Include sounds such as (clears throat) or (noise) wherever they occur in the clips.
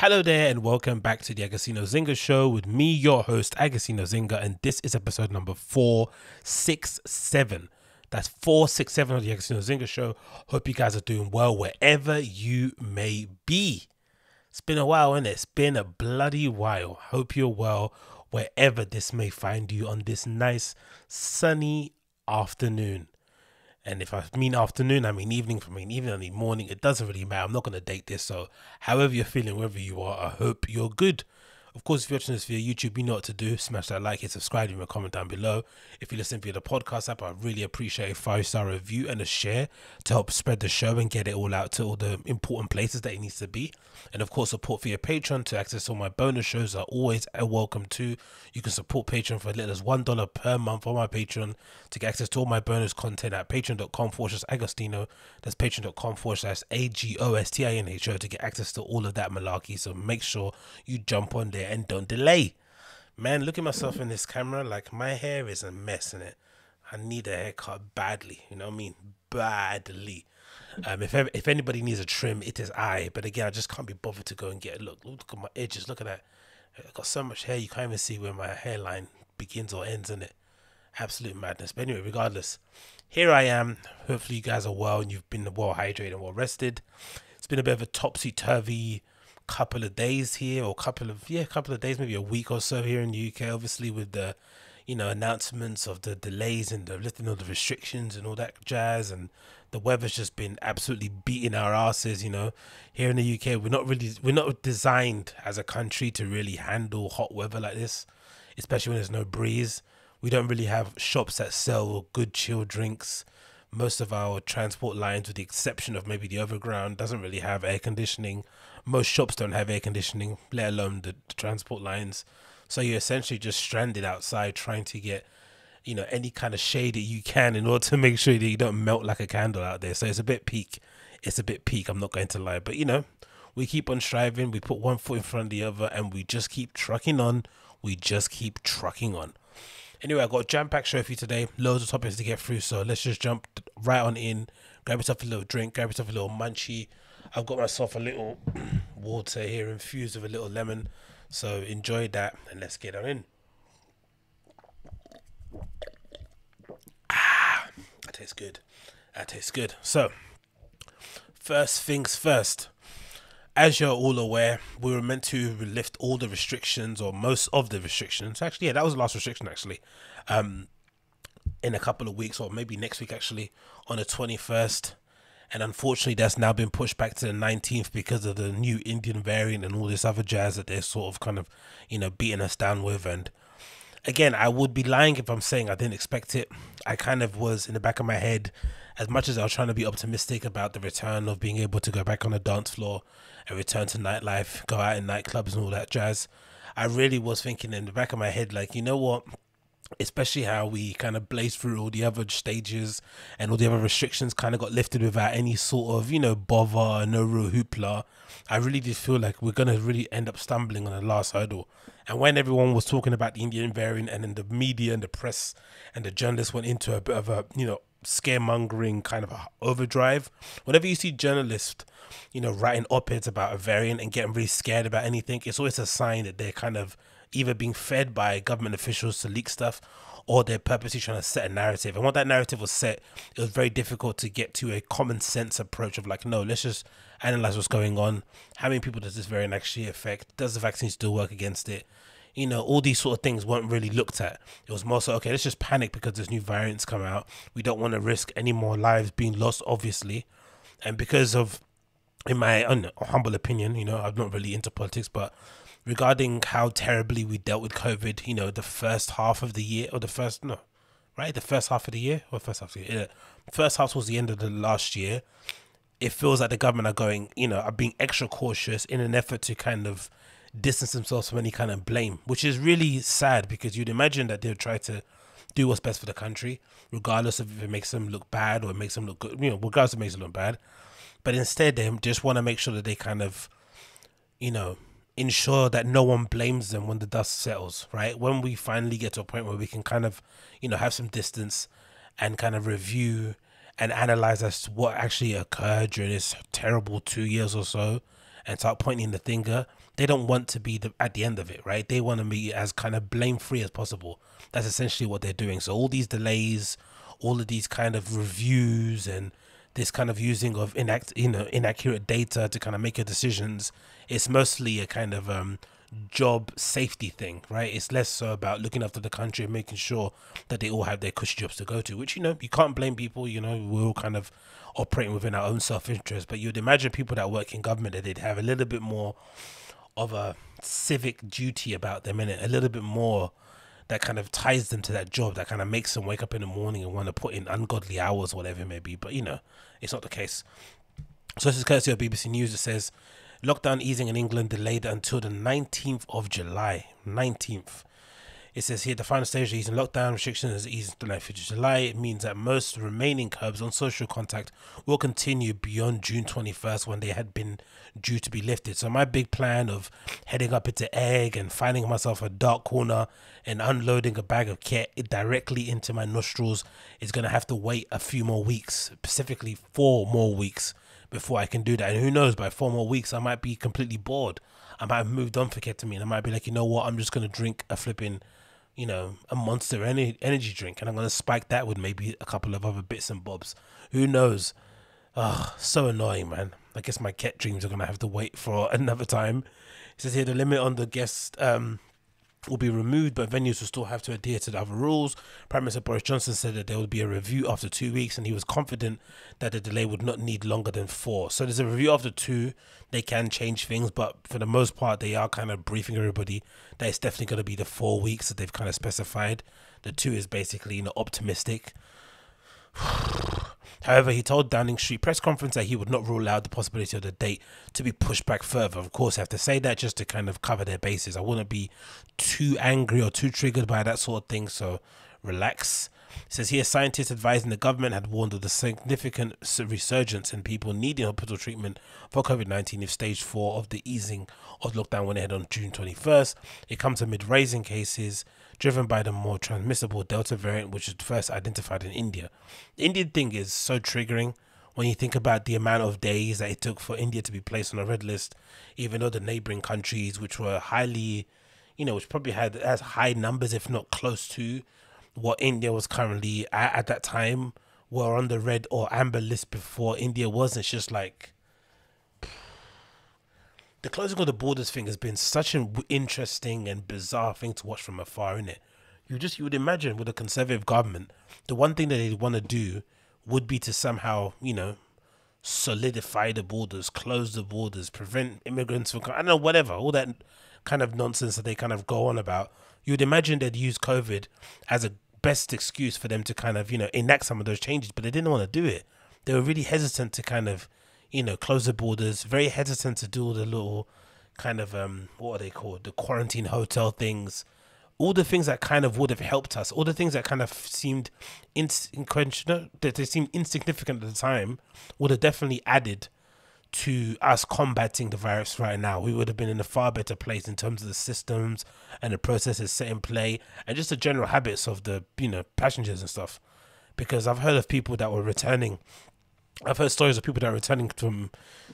Hello there, and welcome back to the Agostinho Zinga Show with me, your host, Agostinho Zinga, and this is episode number 467. That's 467 of the Agostinho Zinga Show. Hope you guys are doing well wherever you may be. It's been a while, and it? It's been a bloody while. Hope you're well wherever this may find you on this nice sunny afternoon. And if I mean afternoon, I mean evening. For me, evening, I mean morning. It doesn't really matter. I'm not going to date this. So, however you're feeling, wherever you are, I hope you're good. Of course, if you're watching this via YouTube, you know what to do. Smash that like, hit subscribe, leave a comment down below. If you listen via the podcast app, I really appreciate a five star review and a share to help spread the show and get it all out to all the important places that it needs to be. And of course, support via Patreon to access all my bonus shows are always welcome too. You can support Patreon for as little as $1 per month on my Patreon to get access to all my bonus content at patreon.com forward slash Agostinho. That's patreon.com forward slash A G O S T I N H O to get access to all of that malarkey. So make sure you jump on there and don't delay. Man, look at myself in this camera. Like my hair is a mess in it. I need a haircut badly. You know what I mean? Badly. Um, if ever, if anybody needs a trim, it is I. But again, I just can't be bothered to go and get a look. Look at my edges. Look at that. I've got so much hair you can't even see where my hairline begins or ends in it. Absolute madness. But anyway, regardless, here I am. Hopefully you guys are well and you've been well hydrated and well rested. It's been a bit of a topsy turvy couple of days here, or couple of yeah, couple of days, maybe a week or so here in the UK. Obviously with the you know announcements of the delays and the lifting of the restrictions and all that jazz. And the weather's just been absolutely beating our asses you know. Here in the uk we're not really we're not designed as a country to really handle hot weather like this especially when there's no breeze. We don't really have shops that sell good chill drinks. Most of our transport lines with the exception of maybe the overground doesn't really have air conditioning most shops don't have air conditioning let alone the, the transport lines. So you're essentially just stranded outside trying to get you know any kind of shade that you can in order to make sure that you don't melt like a candle out there. So it's a bit peak. It's a bit peak i'm not going to lie. But you know we keep on striving. We put one foot in front of the other and we just keep trucking on. We just keep trucking on. Anyway i got a jam-packed show for you today. Loads of topics to get through. So let's just jump right on in. Grab yourself a little drink. Grab yourself a little munchie i've got myself a little (clears throat) water here infused with a little lemon so enjoy that and let's get on in Ah, That tastes good. That tastes good. So, first things first. As you're all aware, we were meant to lift all the restrictions or most of the restrictions. Actually, yeah, that was the last restriction actually. Um, in a couple of weeks or maybe next week actually on the 21st and unfortunately that's now been pushed back to the 19th because of the new indian variant and all this other jazz that they're sort of kind of you know beating us down with and again, I would be lying if I'm saying I didn't expect it. I kind of was in the back of my head, as much as I was trying to be optimistic about the return of being able to go back on the dance floor and return to nightlife, go out in nightclubs and all that jazz. I really was thinking in the back of my head, like, you know what? Especially how we kind of blazed through all the other stages and all the other restrictions kind of got lifted without any sort of you know bother no real hoopla. I really did feel like we're gonna really end up stumbling on the last hurdle. And when everyone was talking about the indian variant and then the media and the press and the journalists went into a bit of a you know scaremongering kind of overdrive whenever you see journalists you know writing op-eds about a variant and getting really scared about anything it's always a sign that they're kind of either being fed by government officials to leak stuff or they're purposely trying to set a narrative. And when that narrative was set, it was very difficult to get to a common sense approach of like, no, let's just analyze what's going on. How many people does this variant actually affect? Does the vaccine still work against it? You know, all these sort of things weren't really looked at. It was more so, okay, let's just panic because there's new variants come out. We don't want to risk any more lives being lost, obviously. And because of, in my humble opinion, you know, I'm not really into politics, but regarding how terribly we dealt with COVID, you know, the first half of the year or the first no, right? The first half of the year or first half of the year. First half was the end of the last year. It feels like the government are going, you know, are being extra cautious in an effort to kind of distance themselves from any kind of blame, which is really sad because you'd imagine that they'll try to do what's best for the country, regardless of if it makes them look bad or it makes them look good, you know, regardless if it makes them look bad. But instead, they just want to make sure that they kind of, you know, ensure that no one blames them when the dust settles, right? When we finally get to a point where we can kind of, you know, have some distance and kind of review and analyze as to what actually occurred during this terrible two years or so and start pointing the finger. They don't want to be the, at the end of it, right? They want to be as kind of blame free as possible. That's essentially what they're doing. So all these delays, all of these kind of reviews and this kind of using of inact, you know, inaccurate data to kind of make your decisions, it's mostly a kind of um, job safety thing, right? It's less so about looking after the country and making sure that they all have their cushy jobs to go to, which, you know, you can't blame people, you know, we're all kind of operating within our own self interest. But you'd imagine people that work in government that they'd have a little bit more of a civic duty about them in it, a little bit more that kind of ties them to that job, that kind of makes them wake up in the morning and want to put in ungodly hours, whatever it may be. But, you know, it's not the case. So this is courtesy of BBC News. It says Lockdown easing in England delayed until the 19th of July. 19th. It says here the final stage of easing lockdown restrictions is eased the 9th of July. It means that most remaining curbs on social contact will continue beyond June 21st when they had been due to be lifted. So my big plan of heading up into Egg and finding myself a dark corner and unloading a bag of kit directly into my nostrils is going to have to wait a few more weeks, specifically four more weeks before I can do that. And who knows, by four more weeks, I might be completely bored. I might have moved on for ketamine. I might be like, you know what, I'm just going to drink a flipping, you know, a monster energy, energy drink. And I'm going to spike that with maybe a couple of other bits and bobs. Who knows? Oh, so annoying, man. I guess my ket dreams are going to have to wait for another time. It says here the limit on the guest um, will be removed, but venues will still have to adhere to the other rules. Prime Minister Boris Johnson said that there would be a review after two weeks, and he was confident that the delay would not need longer than four. So there's a review after two. They can change things, but for the most part, they are kind of briefing everybody that it's definitely going to be the four weeks that they've kind of specified. The two is basically you know optimistic. (sighs) However, he told Downing Street press conference that he would not rule out the possibility of the date to be pushed back further. Of course, I have to say that just to kind of cover their bases. I wouldn't be too angry or too triggered by that sort of thing, so relax. It says here, scientists advising the government had warned of the significant resurgence in people needing hospital treatment for COVID 19 if stage four of the easing of lockdown went ahead on June 21st. It comes amid rising cases driven by the more transmissible Delta variant, which was first identified in India. The Indian thing is so triggering when you think about the amount of days that it took for India to be placed on a red list, even though the neighboring countries, which were highly, you know, which probably had as high numbers, if not close to what India was currently at at that time, were on the red or amber list before India was. It's just like the closing of the borders thing has been such an interesting and bizarre thing to watch from afar, isn't it? You just you would imagine with a conservative government, the one thing that they'd want to do would be to somehow, you know, solidify the borders, close the borders, prevent immigrants from I don't know whatever, all that kind of nonsense that they kind of go on about. You would imagine they'd use COVID as a best excuse for them to kind of, you know, enact some of those changes, but they didn't want to do it. They were really hesitant to kind of you know, close the borders, very hesitant to do all the little kind of um what are they called? The quarantine hotel things. All the things that kind of would have helped us, all the things that kind of seemed inconsequential, that they seemed insignificant at the time, would have definitely added to us combating the virus right now. We would have been in a far better place in terms of the systems and the processes set in play and just the general habits of the, you know, passengers and stuff. Because I've heard of people that were returning I've heard stories of people that are returning from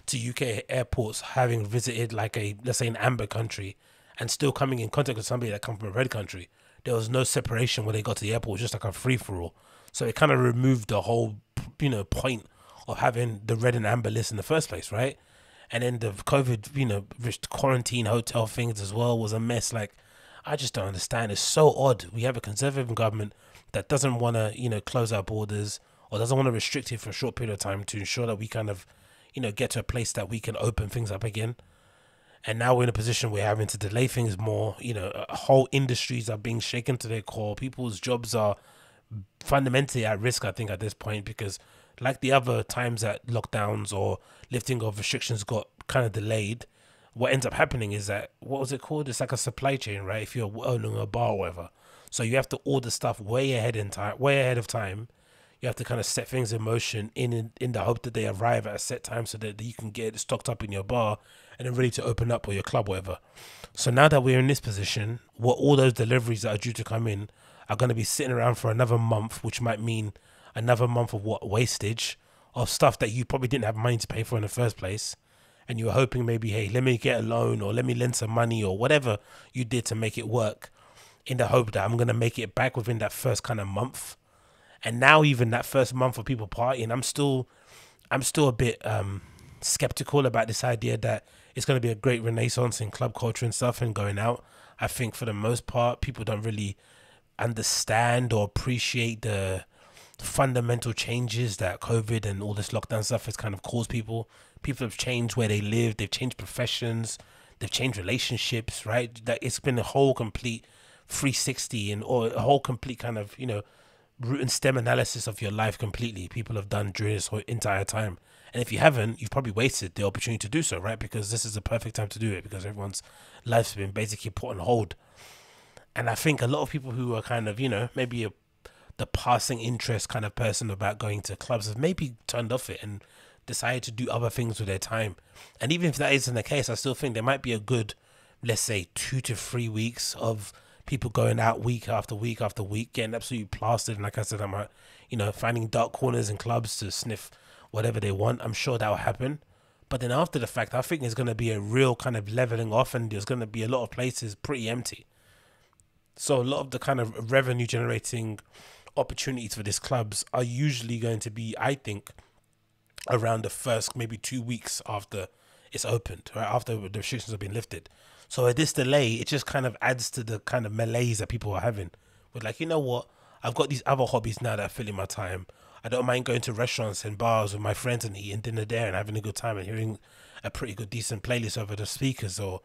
to UK airports having visited like a let's say an amber country and still coming in contact with somebody that come from a red country. There was no separation when they got to the airport, just like a free for all. So it kind of removed the whole you know point of having the red and amber list in the first place, right? And then the COVID, you know, quarantine hotel things as well was a mess. Like, I just don't understand. It's so odd. We have a conservative government that doesn't want to, you know, close our borders or doesn't want to restrict it for a short period of time to ensure that we kind of, you know, get to a place that we can open things up again. And now we're in a position where we're having to delay things more. You know, uh, whole industries are being shaken to their core. People's jobs are fundamentally at risk, I think, at this point, because like the other times that lockdowns or lifting of restrictions got kind of delayed, what ends up happening is that what was it called? It's like a supply chain, right? If you're owning a bar or whatever, so you have to order stuff way ahead in time, way ahead of time, you have to kind of set things in motion in, in in the hope that they arrive at a set time so that you can get it stocked up in your bar and then ready to open up or your club whatever. So now that we're in this position what all those deliveries that are due to come in are going to be sitting around for another month which might mean another month of what? Wastage of stuff that you probably didn't have money to pay for in the first place. And you were hoping maybe, hey, let me get a loan or let me lend some money or whatever you did to make it work in the hope that I'm going to make it back within that first kind of month. And now even that first month of people partying, I'm still I'm still a bit um skeptical about this idea that it's going to be a great renaissance in club culture and stuff and going out. I think for the most part people don't really understand or appreciate the fundamental changes that COVID and all this lockdown stuff has kind of caused people. People have changed where they live, they've changed professions, they've changed relationships, right? That it's been a whole complete 360 and or a whole complete kind of, you know, root and stem analysis of your life completely. People have done during this whole entire time. And if you haven't, you've probably wasted the opportunity to do so, right? Because this is the perfect time to do it because everyone's life's been basically put on hold. And I think a lot of people who are kind of, you know, maybe a the passing interest kind of person about going to clubs have maybe turned off it and decided to do other things with their time. And even if that isn't the case, I still think there might be a good, let's say, two to three weeks of people going out week after week after week, getting absolutely plastered. And like I said, I'm, uh, you know, finding dark corners in clubs to sniff whatever they want. I'm sure that will happen. But then after the fact, I think there's going to be a real kind of leveling off, and there's going to be a lot of places pretty empty. So a lot of the kind of revenue generating opportunities for these clubs are usually going to be, I think, around the first maybe two weeks after it's opened, right after the restrictions have been lifted. So this delay, it just kind of adds to the kind of malaise that people are having. With like, you know what, I've got these other hobbies now that are filling my time. I don't mind going to restaurants and bars with my friends and eating dinner there and having a good time and hearing a pretty good decent playlist over the speakers or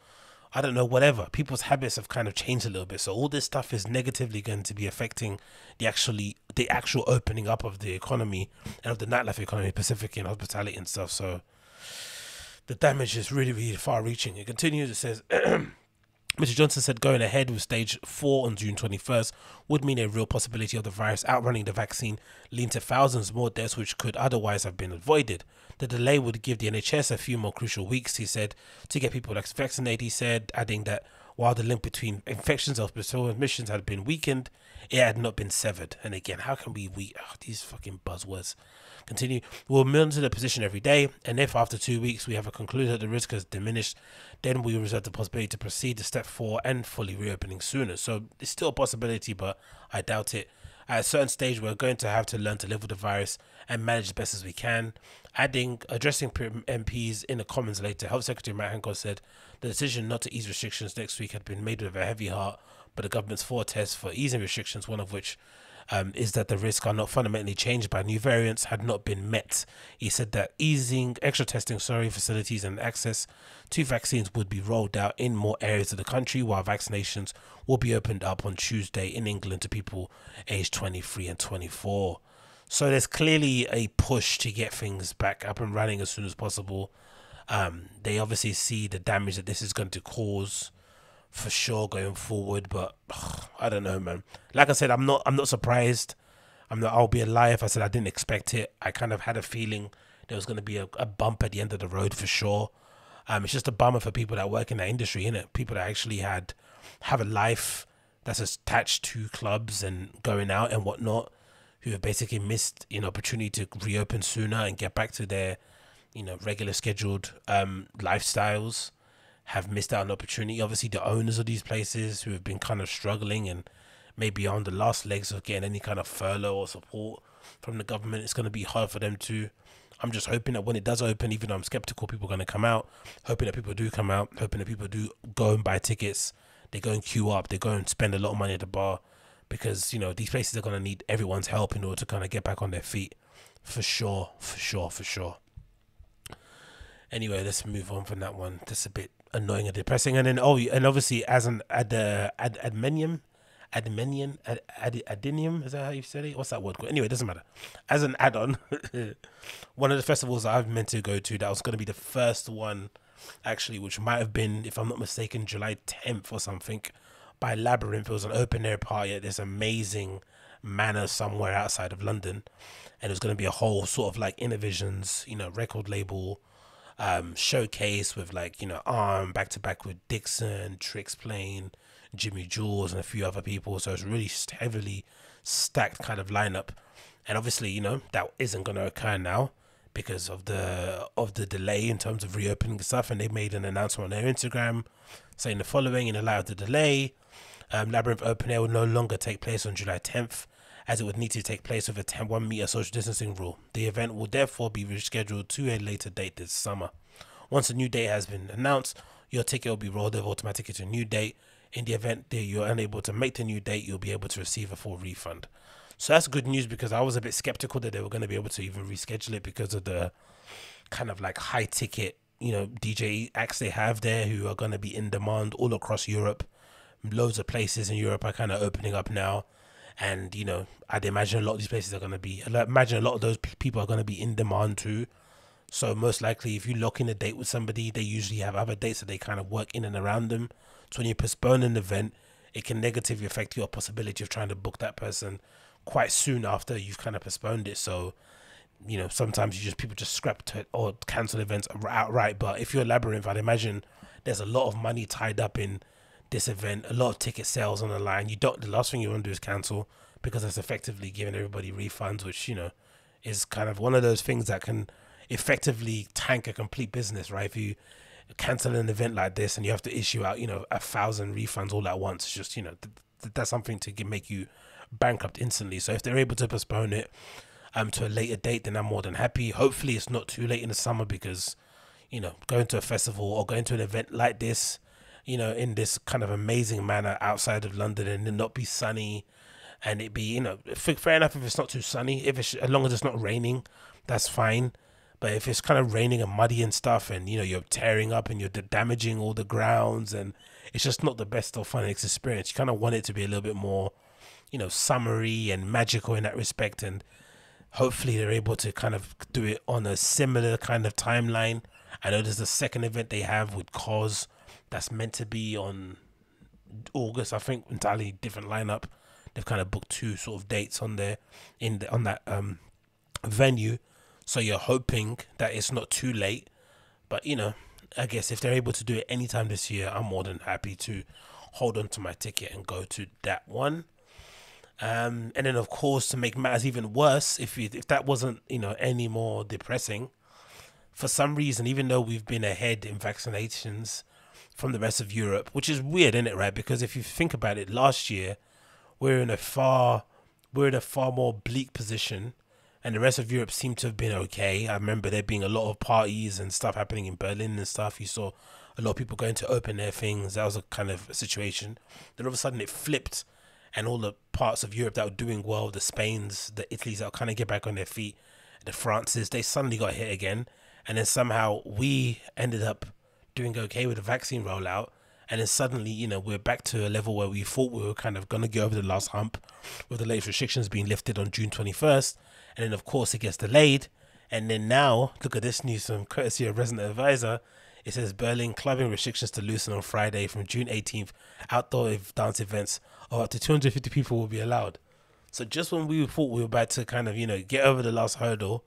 I don't know, whatever. People's habits have kind of changed a little bit. So all this stuff is negatively going to be affecting the actually the actual opening up of the economy and of the nightlife economy, specifically in hospitality and stuff. So the damage is really, really far reaching. It continues, it says (clears throat) Mr. Johnson said going ahead with stage four on June 21st would mean a real possibility of the virus outrunning the vaccine, leading to thousands more deaths which could otherwise have been avoided. The delay would give the NHS a few more crucial weeks, he said, to get people vaccinated. He said, adding that while the link between infections and hospital admissions had been weakened, it had not been severed. And again, how can we we oh, these fucking buzzwords? Continue. We'll monitor the position every day, and if after two weeks we have a conclusion that the risk has diminished, then we reserve the possibility to proceed to step four and fully reopening sooner. So it's still a possibility, but I doubt it. At a certain stage, we're going to have to learn to live with the virus and manage as best as we can. Adding, addressing MPs in the Commons later, Health Secretary Matt Hancock said the decision not to ease restrictions next week had been made with a heavy heart, but the government's four tests for easing restrictions, one of which um, is that the risks are not fundamentally changed by new variants had not been met. He said that easing extra testing, sorry, facilities and access to vaccines would be rolled out in more areas of the country, while vaccinations will be opened up on Tuesday in England to people aged 23 and 24. So there's clearly a push to get things back up and running as soon as possible. Um, they obviously see the damage that this is going to cause for sure going forward. But ugh, (sighs) I don't know, man. Like I said, I'm not I'm not surprised. I'm not. I'll be a liar if I said I didn't expect it. I kind of had a feeling there was going to be a, a bump at the end of the road for sure. Um, it's just a bummer for people that work in that industry, innit? People that actually had have a life that's attached to clubs and going out and whatnot, who have basically missed an opportunity to reopen sooner and get back to their, you know, regular scheduled um, lifestyles have missed out on opportunity. Obviously, the owners of these places who have been kind of struggling and maybe on the last legs of getting any kind of furlough or support from the government, it's going to be hard for them to. I'm just hoping that when it does open, even though I'm skeptical people are going to come out, hoping that people do come out, hoping that people do go and buy tickets, they go and queue up, they go and spend a lot of money at the bar because, you know, these places are going to need everyone's help in order to kind of get back on their feet. For sure, for sure, for sure. Anyway, let's move on from that one. That's a bit annoying and depressing. And then oh, and obviously as an ad uh, ad adminium, adminium, ad, ad, adinium is that how you said it? What's that word called? Anyway, it doesn't matter. As an add-on, (laughs) one of the festivals I've meant to go to that was going to be the first one, actually, which might have been, if I'm not mistaken, July 10th or something, by Labyrinth. It was an open air party at this amazing manor somewhere outside of London, and it was going to be a whole sort of like Innervisions, you know, record label um, showcase with like you know Âme back to back with Dixon, Trikk playing, Jimi Jules, and a few other people. So it's really heavily stacked kind of lineup. And obviously, you know that isn't going to occur now. because of the of the delay in terms of reopening stuff, and they made an announcement on their Instagram saying the following: in light of the delay, um, Labyrinth Open Air will no longer take place on July 10th, as it would need to take place with a 10 1 meter social distancing rule. The event will therefore be rescheduled to a later date this summer. Once a new date has been announced, your ticket will be rolled over automatically to a new date. In the event that you're unable to make the new date, you'll be able to receive a full refund. So that's good news because I was a bit skeptical that they were going to be able to even reschedule it because of the kind of like high ticket, you know, DJ acts they have there who are going to be in demand all across Europe. Loads of places in Europe are kind of opening up now. And, you know, I'd imagine a lot of these places are going to be, I imagine a lot of those people are going to be in demand too. So most likely, if you lock in a date with somebody, they usually have other dates that they kind of work in and around them. So when you postpone an event, it can negatively affect your possibility of trying to book that person quite soon after you've kind of postponed it. So you know sometimes you just people just scrap to or cancel events outright. But if you're a labyrinth, I'd imagine there's a lot of money tied up in this event, a lot of ticket sales on the line. You don't. The last thing you want to do is cancel because that's effectively giving everybody refunds, which you know is kind of one of those things that can effectively tank a complete business, right? If you cancel an event like this and you have to issue out, you know, a thousand refunds all at once, just, you know, th- that's something to make you bankrupt instantly. So if they're able to postpone it um to a later date, then I'm more than happy. Hopefully, it's not too late in the summer because, you know, going to a festival or going to an event like this, you know, in this kind of amazing manner outside of London and it not be sunny and it be, you know, fair enough if it's not too sunny. If it's as long as it's not raining, that's fine. But if it's kind of raining and muddy and stuff, and you know you're tearing up and you're damaging all the grounds, and it's just not the best of fun experience. You kind of want it to be a little bit more, you know, summery and magical in that respect. And hopefully they're able to kind of do it on a similar kind of timeline. I know there's a second event they have with Cause that's meant to be on August. I think entirely different lineup. They've kind of booked two sort of dates on there in the, on that um venue. So you're hoping that it's not too late. But, you know, I guess if they're able to do it anytime this year, I'm more than happy to hold on to my ticket and go to that one. Um, and then, of course, to make matters even worse, if you, if that wasn't you know any more depressing, for some reason, even though we've been ahead in vaccinations from the rest of Europe, which is weird, isn't it? Right? Because if you think about it, last year we're in a far we're in a far more bleak position and the rest of Europe seemed to have been okay. I remember there being a lot of parties and stuff happening in Berlin and stuff. You saw a lot of people going to open their things. That was a kind of a situation. Then all of a sudden it flipped, and all the parts of Europe that were doing well, the Spains, the Italies that were kind of get back on their feet, the Frances, they suddenly got hit again. And then somehow we ended up doing okay with the vaccine rollout. And then suddenly, you know, we're back to a level where we thought we were kind of going to get over the last hump with the latest restrictions being lifted on June 21st and then of course it gets delayed. And then now, look at this news from courtesy of Resident Advisor. It says Berlin clubbing restrictions to loosen on Friday from June 18th. Outdoor dance events of up to 250 people will be allowed. So just when we thought we were about to kind of, you know, get over the last hurdle,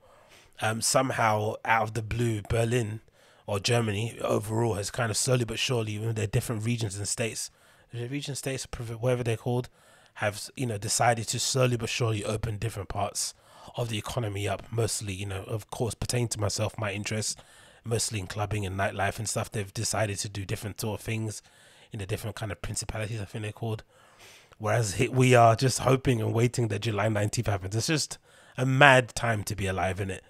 um, somehow out of the blue, Berlin or Germany overall has kind of slowly but surely, with their different regions and states, the region states, whatever they're called, have you know decided to slowly but surely open different parts of the economy up. Mostly, you know, of course, pertaining to myself, my interests, mostly in clubbing and nightlife and stuff. They've decided to do different sort of things in the different kind of principalities. I think they're called. Whereas we are just hoping and waiting that July 19th happens. It's just a mad time to be alive in it.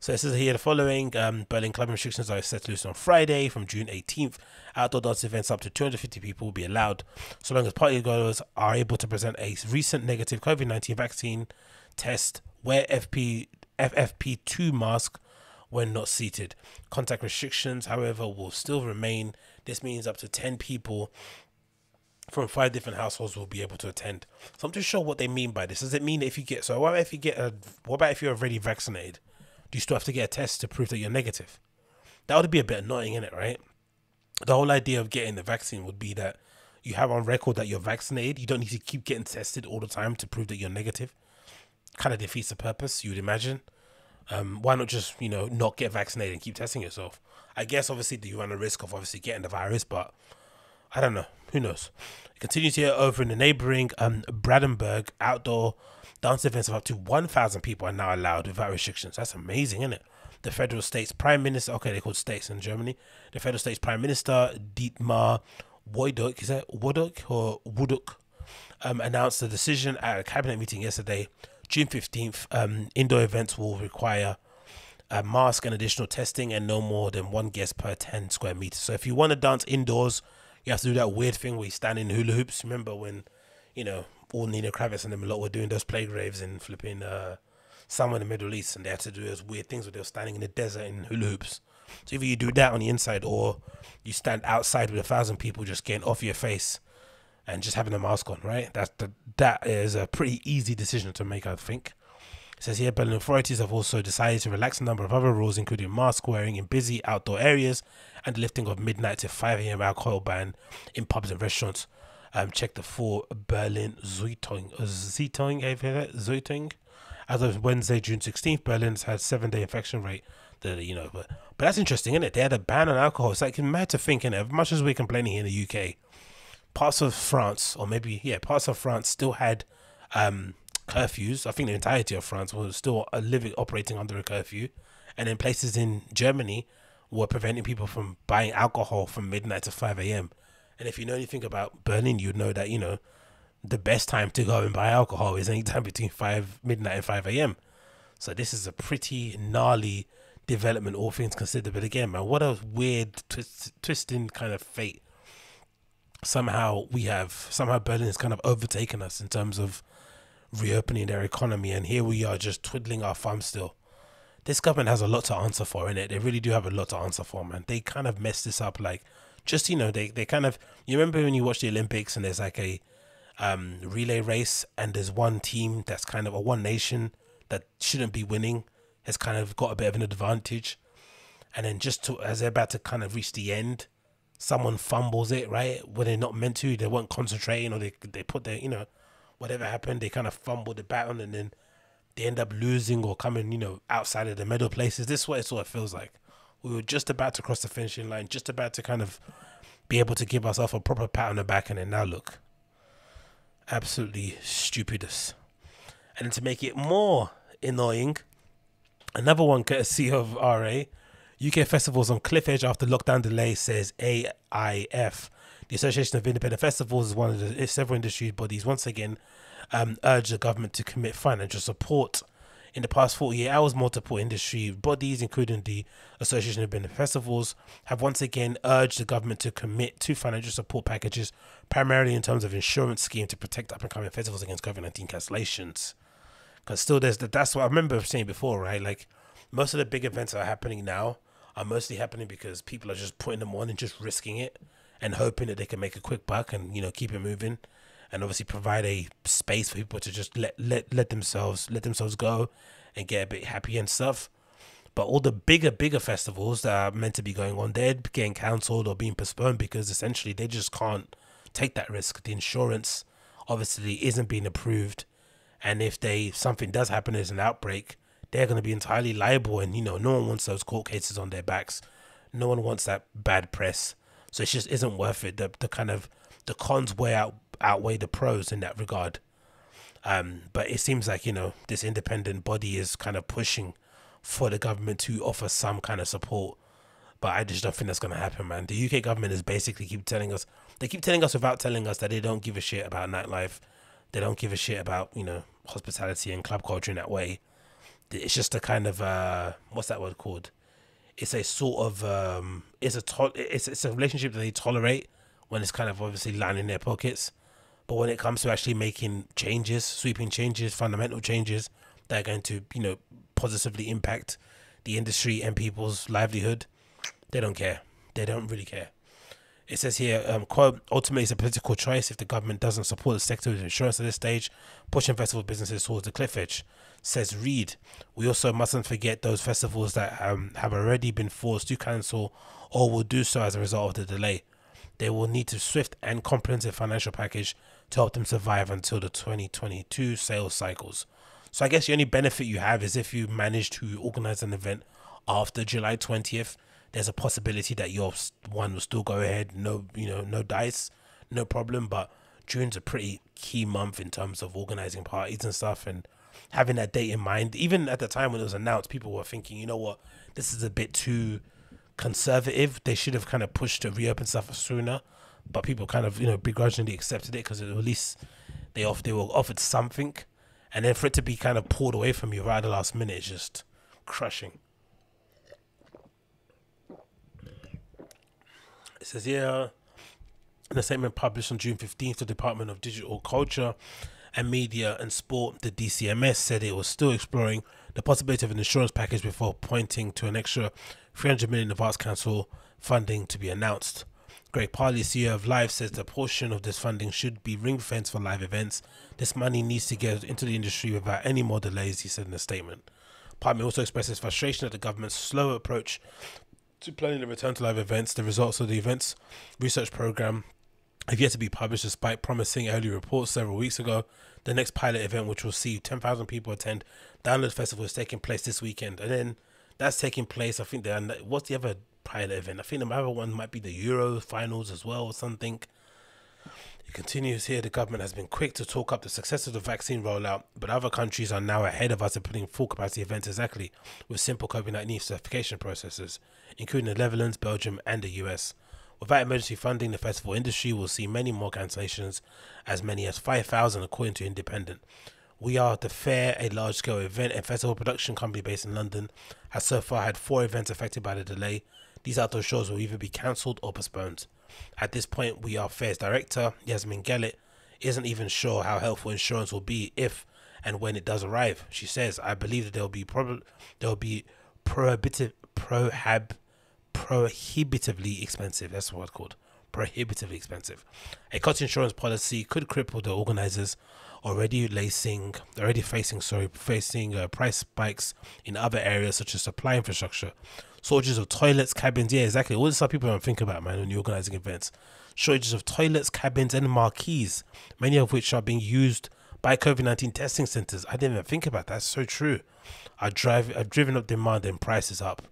So it says here the following um, Berlin clubbing restrictions are set loose on Friday from June 18th. Outdoor dance events up to 250 people will be allowed so long as party goers are able to present a recent negative COVID 19 vaccine test wear FP, FFP2 mask when not seated. Contact restrictions, however, will still remain. This means up to 10 people from five different households will be able to attend. So I'm just sure what they mean by this. Does it mean if you get so what about if you get a what about if you're already vaccinated? Do you still have to get a test to prove that you're negative? That would be a bit annoying, in it, right? The whole idea of getting the vaccine would be that you have on record that you're vaccinated. You don't need to keep getting tested all the time to prove that you're negative kind of defeats the purpose, you would imagine. Um, why not just, you know, not get vaccinated and keep testing yourself? I guess obviously you run a risk of obviously getting the virus, but I don't know. Who knows? It continues here over in the neighboring um, Brandenburg outdoor dance events of up to 1,000 people are now allowed without restrictions. That's amazing, isn't it? the federal state's prime minister, okay, they're called states in Germany, the federal state's prime minister, Dietmar Woiduk, is that Woiduk or Wooduk, um, announced the decision at a cabinet meeting yesterday, June 15th. Um, indoor events will require a mask and additional testing and no more than one guest per 10 square meters. So if you want to dance indoors, you have to do that weird thing where you stand in hula hoops. Remember when, you know, all Nina Kraviz and them a lot were doing those play graves in flipping uh, somewhere in the Middle East and they had to do those weird things where they were standing in the desert in hula hoops. So either you do that on the inside or you stand outside with a thousand people just getting off your face and just having a mask on, right? That's the, that is a pretty easy decision to make, I think. Says here Berlin authorities have also decided to relax a number of other rules, including mask wearing in busy outdoor areas and the lifting of midnight to 5 a.m. alcohol ban in pubs and restaurants. Um, check the full Berlin Zeitung. Zeitung, have you heard that? Zeitung. As of Wednesday, June 16th, Berlin's had seven day infection rate. You know, but, but that's interesting, isn't it? They had a ban on alcohol. It's like mad to think, innit? As much as we're complaining here in the UK, parts of France, or maybe, yeah, parts of France still had um, curfews. I think the entirety of France was still living operating under a curfew, and then places in Germany were preventing people from buying alcohol from midnight to five a.m. And if you know anything about Berlin, you'd know that you know the best time to go and buy alcohol is any time between five midnight and five a.m. So this is a pretty gnarly development, all things considered. But again, man, what a weird twist, twisting kind of fate. Somehow we have somehow Berlin has kind of overtaken us in terms of reopening their economy, and here we are just twiddling our thumbs still. This government has a lot to answer for in it. They really do have a lot to answer for, man. They kind of messed this up, like just you know, they they kind of. You remember when you watch the Olympics and there's like a um, relay race, and there's one team that's kind of a one nation that shouldn't be winning has kind of got a bit of an advantage, and then just to, as they're about to kind of reach the end, someone fumbles it right when they're not meant to. They weren't concentrating, or they they put their you know whatever happened, they kind of fumbled the baton and then they end up losing or coming, you know, outside of the medal places. This is what it sort of feels like. We were just about to cross the finishing line, just about to kind of be able to give ourselves a proper pat on the back, and then now look, absolutely stupidous. And to make it more annoying, another one courtesy of RA, UK festivals on cliff edge after lockdown delay says AIF. The Association of Independent Festivals is one of the several industry bodies once again um, urged the government to commit financial support. In the past 48 hours, multiple industry bodies, including the Association of Independent Festivals, have once again urged the government to commit to financial support packages, primarily in terms of insurance scheme to protect up and coming festivals against COVID 19 cancellations. Because still, there's the, that's what I remember saying before, right? Like most of the big events that are happening now are mostly happening because people are just putting them on and just risking it and hoping that they can make a quick buck and you know keep it moving and obviously provide a space for people to just let let let themselves let themselves go and get a bit happy and stuff. But all the bigger bigger festivals that are meant to be going on, they're getting cancelled or being postponed because essentially they just can't take that risk. The insurance obviously isn't being approved, and if they something does happen as an outbreak, they're going to be entirely liable. And you know, no one wants those court cases on their backs. No one wants that bad press. So it just isn't worth it. The the kind of the cons way out outweigh the pros in that regard. Um, but it seems like you know this independent body is kind of pushing for the government to offer some kind of support. But I just don't think that's gonna happen, man. The UK government is basically keep telling us they keep telling us without telling us that they don't give a shit about nightlife. They don't give a shit about you know hospitality and club culture in that way. It's just a kind of uh, what's that word called? it's a sort of um, it's a to- it's it's a relationship that they tolerate when it's kind of obviously lining their pockets, but when it comes to actually making changes, sweeping changes, fundamental changes that are going to you know positively impact the industry and people's livelihood, they don't care. They don't really care. It says here, um, quote, ultimately it's a political choice if the government doesn't support the sector with insurance at this stage, pushing festival businesses towards the cliff edge says Reed. We also mustn't forget those festivals that um, have already been forced to cancel or will do so as a result of the delay. They will need a swift and comprehensive financial package to help them survive until the 2022 sales cycles. So I guess the only benefit you have is if you manage to organize an event after July 20th, there's a possibility that your one will still go ahead. No, you know, no dice, no problem. But June's a pretty key month in terms of organizing parties and stuff and having that date in mind. Even at the time when it was announced, people were thinking, you know what, this is a bit too conservative. They should have kind of pushed to reopen stuff sooner, but people kind of you know begrudgingly accepted it because at least they off they were offered something, and then for it to be kind of pulled away from you right at the last minute is just crushing. It says yeah. In a statement published on June 15th, the Department of Digital Culture and Media and Sport, the DCMS, said it was still exploring the possibility of an insurance package before pointing to an extra 300 million of Arts Council funding to be announced. Greg Parmley, CEO of Live, says the portion of this funding should be ring fenced for live events. This money needs to get into the industry without any more delays, he said in a statement. Parmley also expresses frustration at the government's slow approach to planning the return to live events. The results of the events research program have yet to be published despite promising early reports several weeks ago. The next pilot event, which will see 10,000 people attend, Download Festival, is taking place this weekend. And then that's taking place, I think, the, uh, what's the other pilot event? I think the other one might be the Euro finals as well or something. It continues here. The government has been quick to talk up the success of the vaccine rollout, but other countries are now ahead of us in putting full capacity events exactly with simple COVID 19 certification processes, including the Netherlands, Belgium, and the US. Without emergency funding, the festival industry will see many more cancellations, as many as 5,000 according to Independent. We Are the Fair, a large scale event and festival production company based in London, has so far had four events affected by the delay. These outdoor shows will either be cancelled or postponed. At this point, We Are Fair's director, Yasmin Gallet, isn't even sure how helpful insurance will be if and when it does arrive. She says, I believe that there will be prob- there will be prohibitive prohab prohibitively expensive. That's what it's called. Prohibitively expensive. A cut insurance policy could cripple the organizers already lacing, already facing, sorry, facing uh, price spikes in other areas such as supply infrastructure, shortages of toilets, cabins. Yeah, exactly. All this stuff people don't think about, man, when you're organizing events. Shortages of toilets, cabins, and marquees, many of which are being used by COVID 19 testing centers. I didn't even think about that. That's so true. I drive, I've driven up demand and prices up.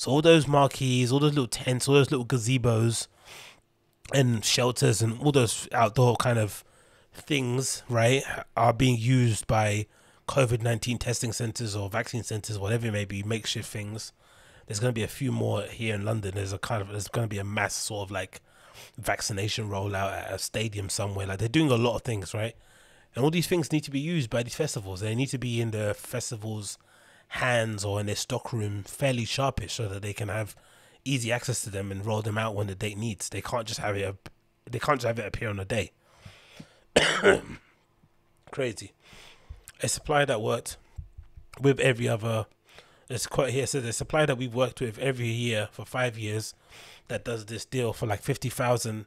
So all those marquees, all those little tents, all those little gazebos and shelters and all those outdoor kind of things, right, are being used by COVID 19 testing centers or vaccine centers, whatever it may be, makeshift things. There's going to be a few more here in London. There's a kind of, there's going to be a mass sort of like vaccination rollout at a stadium somewhere. Like they're doing a lot of things, right? And all these things need to be used by these festivals. They need to be in the festivals' hands or in their stockroom fairly sharpish so that they can have easy access to them and roll them out when the date needs. They can't just have it. They can't just have it appear on a day. (coughs) Crazy. A supplier that worked with every other. It's quite here. says a supplier that we've worked with every year for five years that does this deal for like fifty thousand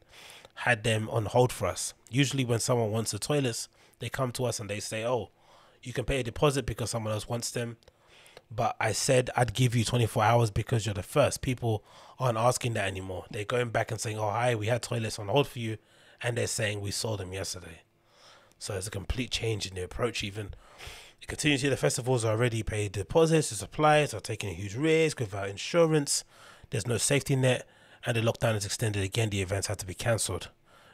had them on hold for us. Usually, when someone wants the toilets, they come to us and they say, "Oh, you can pay a deposit because someone else wants them." But I said I'd give you 24 hours because you're the first. People aren't asking that anymore. They're going back and saying, "Oh, hi, we had toilets on hold for you," and they're saying we saw them yesterday. So there's a complete change in the approach. Even it continues here. The festivals are already paid deposits. The suppliers are taking a huge risk without insurance. There's no safety net, and the lockdown is extended again. The events had to be cancelled.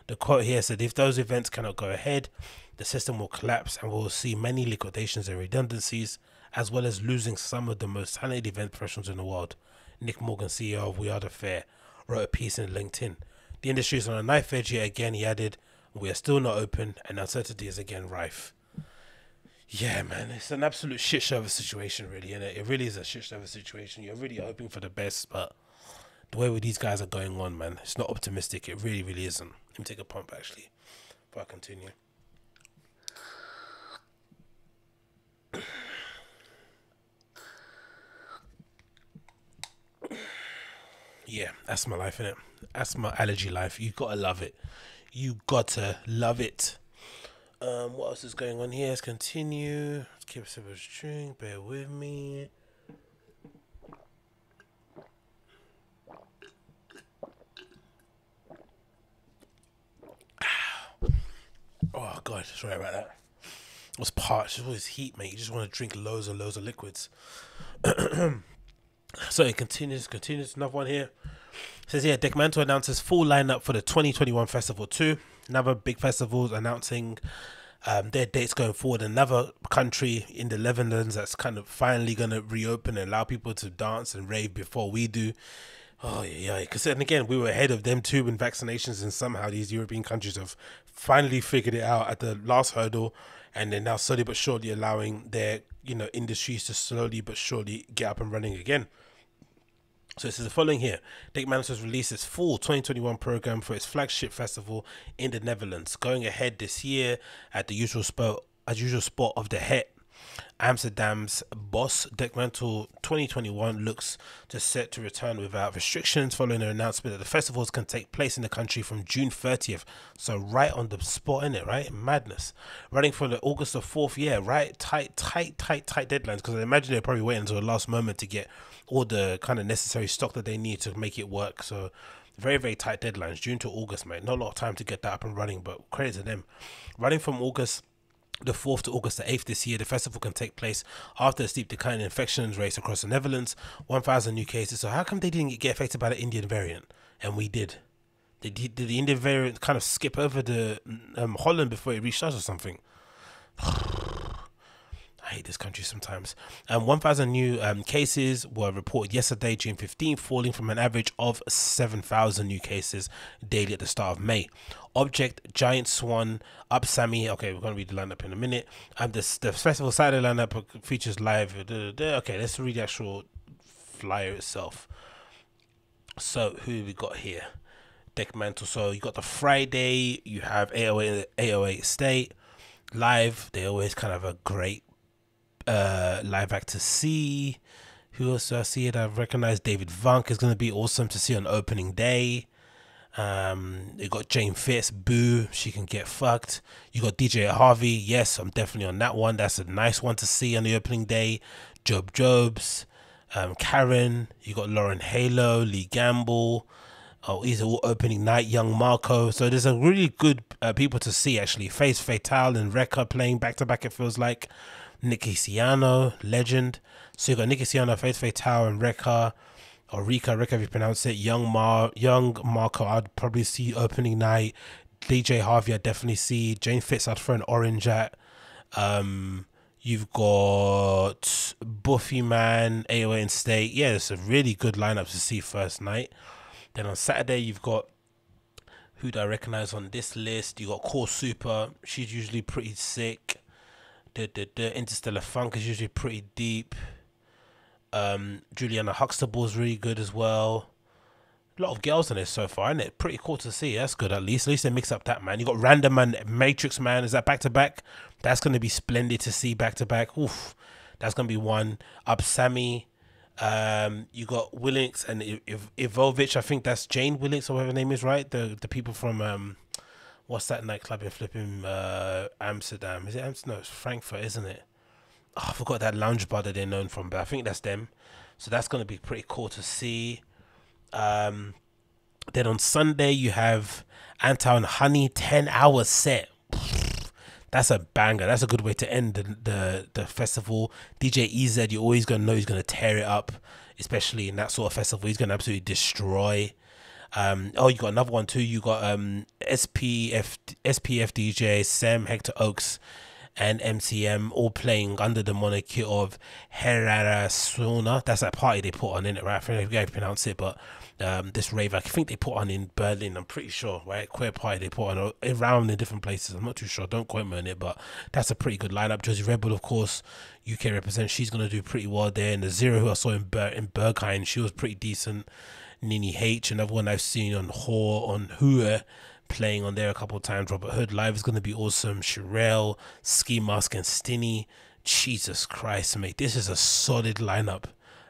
The quote here said, "If those events cannot go ahead, the system will collapse, and we'll see many liquidations and redundancies, as well as losing some of the most talented event professionals in the world." Nick Morgan, CEO of We Are the Fair, wrote a piece in LinkedIn. The industry is on a knife edge yet again, he added. We are still not open and uncertainty is again rife. Yeah, man, it's an absolute shit show of a situation, really, and it? it really is a shit show of a situation. You're really hoping for the best, but the way with these guys are going on, man, it's not optimistic. It really, really isn't. Let me take a pump, actually, before I continue. Yeah, that's my life, innit? That's my allergy life. You gotta love it. You gotta love it. Um, what else is going on here? Let's continue. Let's keep a simple string. Bear with me. Oh god, sorry about that. It was parched. It's always heat, mate. You just want to drink loads and loads of liquids. (clears throat) so it continues, continues. Another one here. It says here, Dekmantel announces full lineup for the 2021 Festival 2. Another big festivals announcing um, their dates going forward. Another country in the Netherlands that's kind of finally going to reopen and allow people to dance and rave before we do. Oh yeah, yeah. Because then again, we were ahead of them too in vaccinations, and somehow these European countries have finally figured it out at the last hurdle, and they're now slowly but surely allowing their you know industries to slowly but surely get up and running again. So this is the following here. Dekmantel has released its full 2021 program for its flagship festival in the Netherlands, going ahead this year at the usual spot, as usual spot of the Het Amsterdamse Bos Dekmantel 2021 looks to set to return without restrictions following an announcement that the festivals can take place in the country from June 30th. So right on the spot in it, right? Madness. Running for the August the 4th year, right? Tight, tight, tight, tight deadlines because I imagine they're probably waiting until the last moment to get all the kind of necessary stock that they need to make it work. So very, very tight deadlines, June to August, mate. Not a lot of time to get that up and running, but credit to them. Running from August the 4th to August the 8th this year. The festival can take place after a steep decline in infections rates across the Netherlands, 1,000 new cases. So, how come they didn't get affected by the Indian variant? And we did. Did, did the Indian variant kind of skip over the um, Holland before it reached us or something? I hate this country sometimes. Um, 1,000 new um, cases were reported yesterday, June 15th, falling from an average of 7,000 new cases daily at the start of May. Object, Giant Swan, Upsammy. Okay, we're going to read the lineup in a minute. Um, this, the festival Saturday lineup features live. Okay, let's read the actual flyer itself. So, who we got here? Dekmantel. So, you got the Friday, you have 808, 808 State. Live, they always kind of a great uh, live actor C. Who else do I see it? I recognize David Vunk is going to be awesome to see on opening day. Um, you got Jane Fitz, Boo, she can get fucked. You got DJ Harvey, yes, I'm definitely on that one. That's a nice one to see on the opening day. Job Jobse, um, Karen, you got Laurel Halo, Lee Gamble. Oh, he's all opening night, Young Marco. So there's a really good uh, people to see actually. Face Fatale and Rekha playing back to back. It feels like Nicky Siano, legend. So you got Nicky Siano, Faith tower and Rekha, or Rika, Rika if you pronounce it. Young Mar, Young Marco, I'd probably see opening night. DJ Harvey, I'd definitely see. Jane Fitz, I'd throw an orange at. Um, you've got Buffy Man, AOA and State. Yeah, it's a really good lineup to see first night. Then on Saturday, you've got who do I recognize on this list? You got Core Super. She's usually pretty sick the, Interstellar Funk is usually pretty deep. Um, Juliana Huxtable is really good as well. A lot of girls in this so far, isn't it? Pretty cool to see. That's good at least. At least they mix up that man. You got Random Man, Matrixxman. Is that back to back? That's going to be splendid to see back to back. Oof, that's going to be one. Upsammy. Um, you got Willix and Iv- Ivovich. I think that's Jane Willix or whatever name is, right? The the people from um, what's that nightclub in flipping uh, Amsterdam? Is it Amsterdam? No, it's Frankfurt, isn't it? Oh, I forgot that lounge bar that they're known from, but I think that's them. So that's going to be pretty cool to see. Um, then on Sunday you have Anton Honey, ten hour set. (sniffs) That's a banger. That's a good way to end the the, the festival. DJ EZ, you're always gonna know he's gonna tear it up, especially in that sort of festival. He's gonna absolutely destroy. Um, oh, you got another one too. You got um, SPF DJ Sam Hector Oaks and MCM all playing under the moniker of Herrensauna. That's that party they put on in it, right? I forget how to pronounce it, but um, this rave I think they put on in Berlin. I'm pretty sure, right? Queer party they put on around in different places. I'm not too sure. Don't quote me on it, but that's a pretty good lineup. Josey Rebelle, of course, UK represent. She's gonna do pretty well there. And the Zero who I saw in Ber- in Berghain, she was pretty decent. Nini H, another one I've seen on Hor on Hua playing on there a couple of times. Robert Hood live is going to be awesome. Sherelle, Ski Mask, and Stinny. Jesus Christ, mate, this is a solid lineup.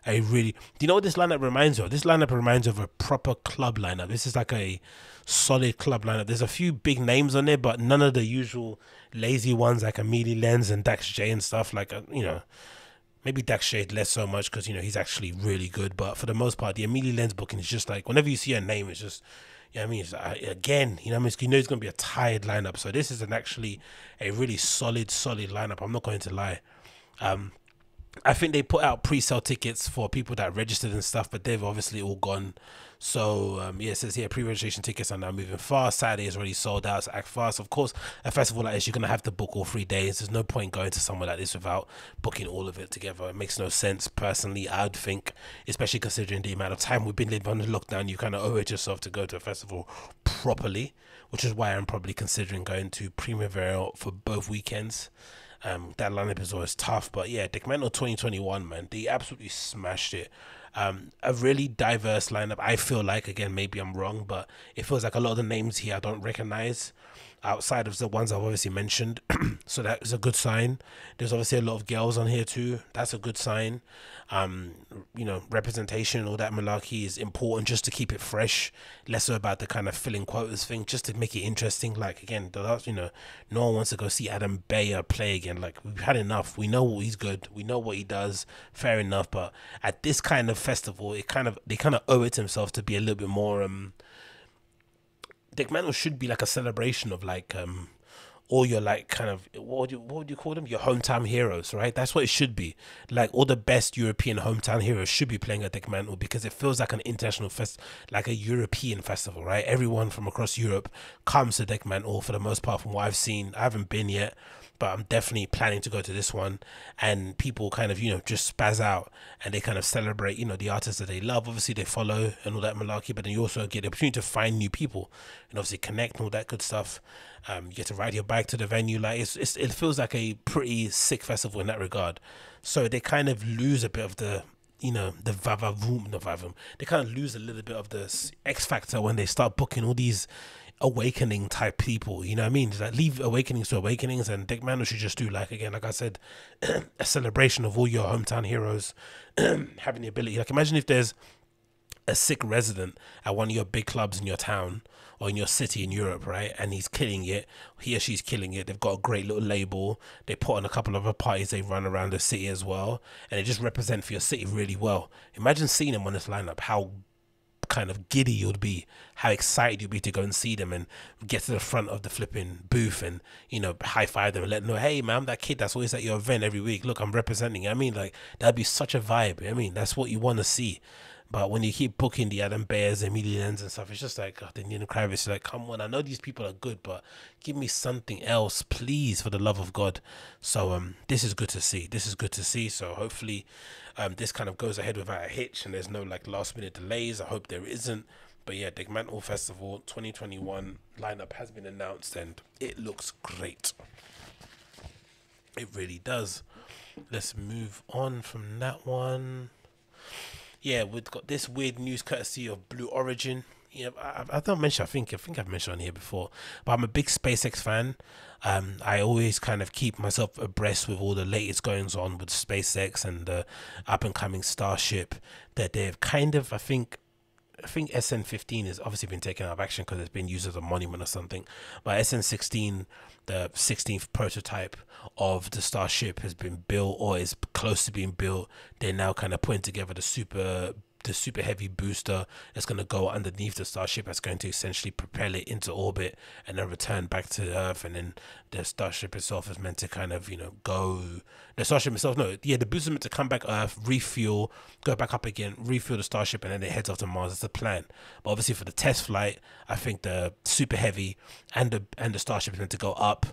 I really, do you know what this lineup reminds you of? This lineup reminds you of a proper club lineup. This is like a solid club lineup. There's a few big names on there, but none of the usual lazy ones like Amelie Lens and Dax J and stuff. Like, uh, you know, maybe Dax J less so much because you know he's actually really good. But for the most part, the Amelie Lens booking is just like whenever you see a name, it's just you know I mean. It's, uh, again, you know I mean. You know it's going to be a tired lineup. So this is an actually a really solid, solid lineup. I'm not going to lie. Um, I think they put out pre-sale tickets for people that registered and stuff, but they've obviously all gone. So um, yeah, it says here pre-registration tickets are now moving fast. Saturday is already sold out, so act fast. Of course, a festival like this, you're gonna have to book all three days. There's no point going to somewhere like this without booking all of it together. It makes no sense. Personally, I'd think, especially considering the amount of time we've been living under lockdown, you kind of owe it yourself to go to a festival properly, which is why I'm probably considering going to Primavera for both weekends. Um, that lineup is always tough, but yeah, Dekmantel 2021, man, they absolutely smashed it. Um, a really diverse lineup. I feel like again, maybe I'm wrong, but it feels like a lot of the names here I don't recognize outside of the ones I've obviously mentioned. (clears throat) so that is a good sign. There's obviously a lot of girls on here too. That's a good sign. Um, you know, representation, all that malarkey is important just to keep it fresh. Less so about the kind of filling quotas thing, just to make it interesting. Like again, the last, you know, no one wants to go see Adam Beyer play again. Like we've had enough. We know he's good. We know what he does. Fair enough. But at this kind of festival, it kind of they kind of owe it to themselves to be a little bit more um Dekmantel should be like a celebration of like um all your like kind of what would you what would you call them? Your hometown heroes right? That's what it should be. Like all the best European hometown heroes should be playing at Dekmantel because it feels like an international fest like a European festival right? Everyone from across Europe comes to Dekmantel for the most part from what I've seen I haven't been yet but I'm definitely planning to go to this one. And people kind of, you know, just spaz out and they kind of celebrate, you know, the artists that they love. Obviously, they follow and all that malarkey, but then you also get the opportunity to find new people and obviously connect and all that good stuff. Um, you get to ride your bike to the venue. Like, it's, it's, it feels like a pretty sick festival in that regard. So they kind of lose a bit of the you know the vavavoom, the vavum. They kind of lose a little bit of the X factor when they start booking all these awakening type people. You know what I mean? Like leave awakenings to awakenings, and Dekmantel should just do like again, like I said, (clears throat) a celebration of all your hometown heroes (clears throat) having the ability. Like imagine if there's a sick resident at one of your big clubs in your town or in your city in Europe, right? And he's killing it. He or she's killing it. They've got a great little label. They put on a couple of other parties they run around the city as well, and they just represent for your city really well. Imagine seeing them on this lineup. How kind of giddy you'd be, how excited you'd be to go and see them and get to the front of the flipping booth and, you know, high five them and let them know, hey, man, I'm that kid that's always at your event every week. Look, I'm representing. I mean, like, that'd be such a vibe. I mean, that's what you want to see. But when you keep booking the Adam Beyers Amelie Lens and stuff, it's just like, oh, the Nina Kraviz, like, come on, I know these people are good, but give me something else, please, for the love of God. So um, this is good to see. This is good to see. So hopefully um, this kind of goes ahead without a hitch and there's no like last minute delays. I hope there isn't. But yeah, Dekmantel Festival 2021 lineup has been announced and it looks great. It really does. Let's move on from that one yeah, we've got this weird news courtesy of Blue Origin. Yeah, I, I don't mention. I think I think I've mentioned on here before, but I'm a big SpaceX fan. Um, I always kind of keep myself abreast with all the latest goings on with SpaceX and the up and coming Starship. That they've kind of, I think, I think SN15 has obviously been taken out of action because it's been used as a monument or something. But SN16, the 16th prototype of the Starship, has been built or is close to being built. They're now kind of putting together the super the super heavy booster that's going to go underneath the starship that's going to essentially propel it into orbit and then return back to earth and then the starship itself is meant to kind of you know go the starship itself no yeah the booster meant to come back earth refuel go back up again refuel the starship and then it heads off to mars. That's the plan. But obviously for the test flight i think the super heavy and the and the starship is meant to go up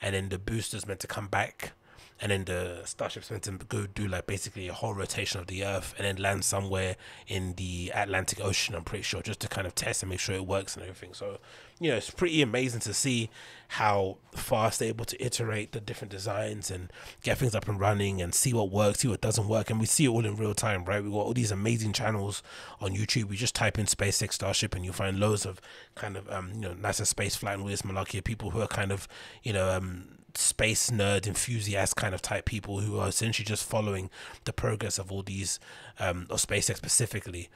and then the booster's meant to come back and then the starship's meant to go do like basically a whole rotation of the earth and then land somewhere in the atlantic ocean i'm pretty sure just to kind of test and make sure it works and everything. So you know it's pretty amazing to see how fast they're able to iterate the different designs and get things up and running and see what works see what doesn't work. And we see it all in real time right? We got all these amazing channels on youtube. We just type in spacex starship and you'll find loads of kind of um you know nasa space flight and weird malarkey people who are kind of you know um space nerd enthusiast kind of type people who are essentially just following the progress of all these um, or SpaceX specifically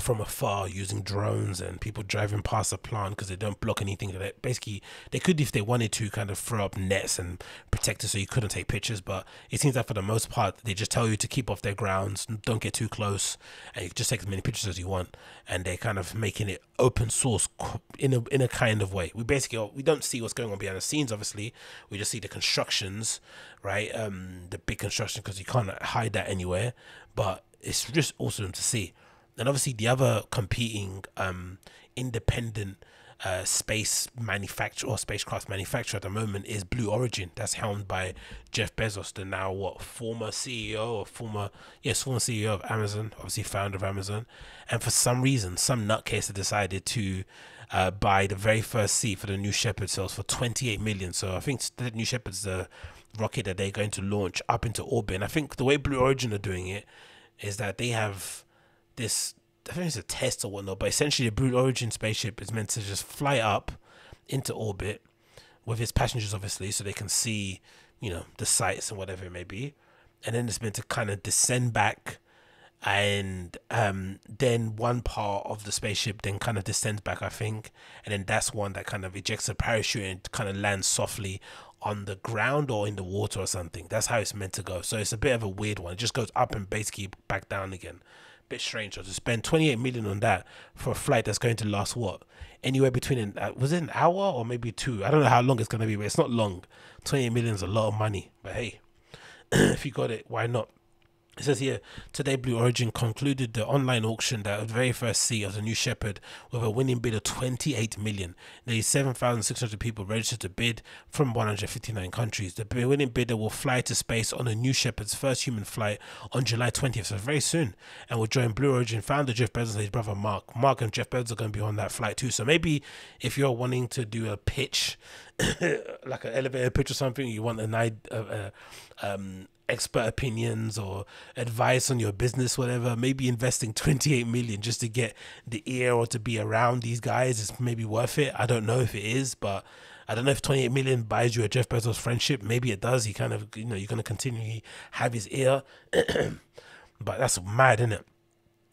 from afar using drones and people driving past the plant because they don't block anything. That basically they could if they wanted to kind of throw up nets and protect it so you couldn't take pictures but it seems that for the most part they just tell you to keep off their grounds don't get too close and you just take as many pictures as you want and they're kind of making it open source in a in a kind of way. We basically we don't see what's going on behind the scenes obviously. We just see the constructions right? Um the big construction because you can't hide that anywhere but it's just awesome to see and obviously the other competing um, independent uh, space manufacturer or spacecraft manufacturer at the moment is Blue Origin. That's helmed by Jeff Bezos, the now what former CEO or former yes former CEO of Amazon, obviously founder of Amazon. And for some reason, some nutcase decided to uh, buy the very first seat for the New Shepard cells for 28 million. So I think the New Shepard's the rocket that they're going to launch up into orbit. And I think the way Blue Origin are doing it is that they have this I think it's a test or whatnot, but essentially the Blue Origin spaceship is meant to just fly up into orbit with its passengers, obviously, so they can see, you know, the sights and whatever it may be. And then it's meant to kind of descend back, and um, then one part of the spaceship then kind of descends back, I think, and then that's one that kind of ejects a parachute and kind of lands softly on the ground or in the water or something. That's how it's meant to go. So it's a bit of a weird one. It just goes up and basically back down again bit strange. To spend 28 million on that for a flight that's going to last what anywhere between an uh, was it an hour or maybe two? I don't know how long it's going to be, but it's not long. 28 million is a lot of money, but hey, (clears throat) if you got it, why not? It says here, today Blue Origin concluded the online auction that the very first seat of the New Shepard with a winning bid of 28 million. Nearly 7,600 people registered to bid from 159 countries. The winning bidder will fly to space on the New Shepard's first human flight on July 20th, so very soon, and will join Blue Origin founder Jeff Bezos and his brother Mark. Mark and Jeff Bezos are going to be on that flight too. So maybe if you're wanting to do a pitch, (coughs) like an elevator pitch or something, you want a night, uh, uh, um, expert opinions or advice on your business whatever. Maybe investing 28 million just to get the ear or to be around these guys is maybe worth it. I don't know if it is but i don't know if 28 million buys you a jeff bezos friendship. Maybe it does. He kind of you know you're going to continually have his ear. (clears throat) But that's mad isn't it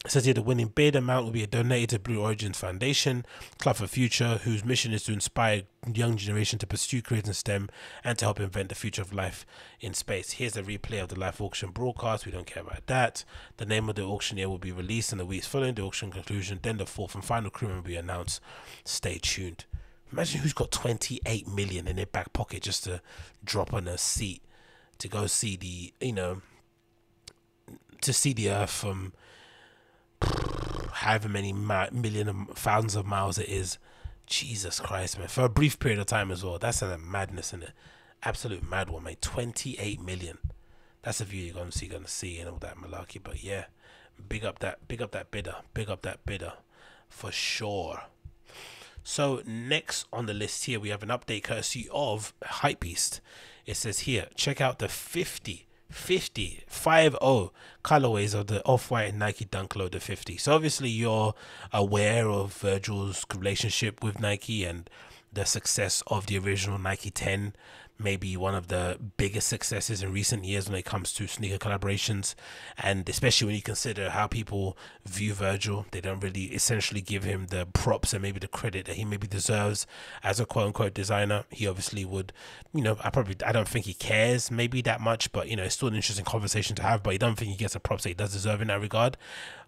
it says here the winning bid amount will be a donated to Blue Origins Foundation, Club for Future, whose mission is to inspire young generation to pursue careers in STEM and to help invent the future of life in space. Here's a replay of the live auction broadcast. We don't care about that. The name of the auctioneer will be released in the weeks following the auction conclusion. Then the fourth and final crewman will be announced. Stay tuned. Imagine who's got 28 million in their back pocket just to drop on a seat to go see the, you know, to see the Earth from however many ma- million of, thousands of miles it is. Jesus Christ, man. For a brief period of time as well. That's a madness, in it? Absolute mad one, mate. 28 million. That's a view you're gonna see, gonna see and all that malarkey. But yeah, big up that big up that bidder. Big up that bidder for sure. So next on the list here we have an update courtesy of Hypebeast. It says here, check out the 50 50 5 colorways of the off-white Nike Dunk Low the 50. So obviously you're aware of Virgil's relationship with Nike and the success of the original Nike 10 maybe one of the biggest successes in recent years when it comes to sneaker collaborations. And especially when you consider how people view Virgil they don't really essentially give him the props and maybe the credit that he maybe deserves. As a quote unquote designer he obviously would you know I probably I don't think he cares maybe that much but you know it's still an interesting conversation to have but I don't think he gets the props that he does deserve in that regard.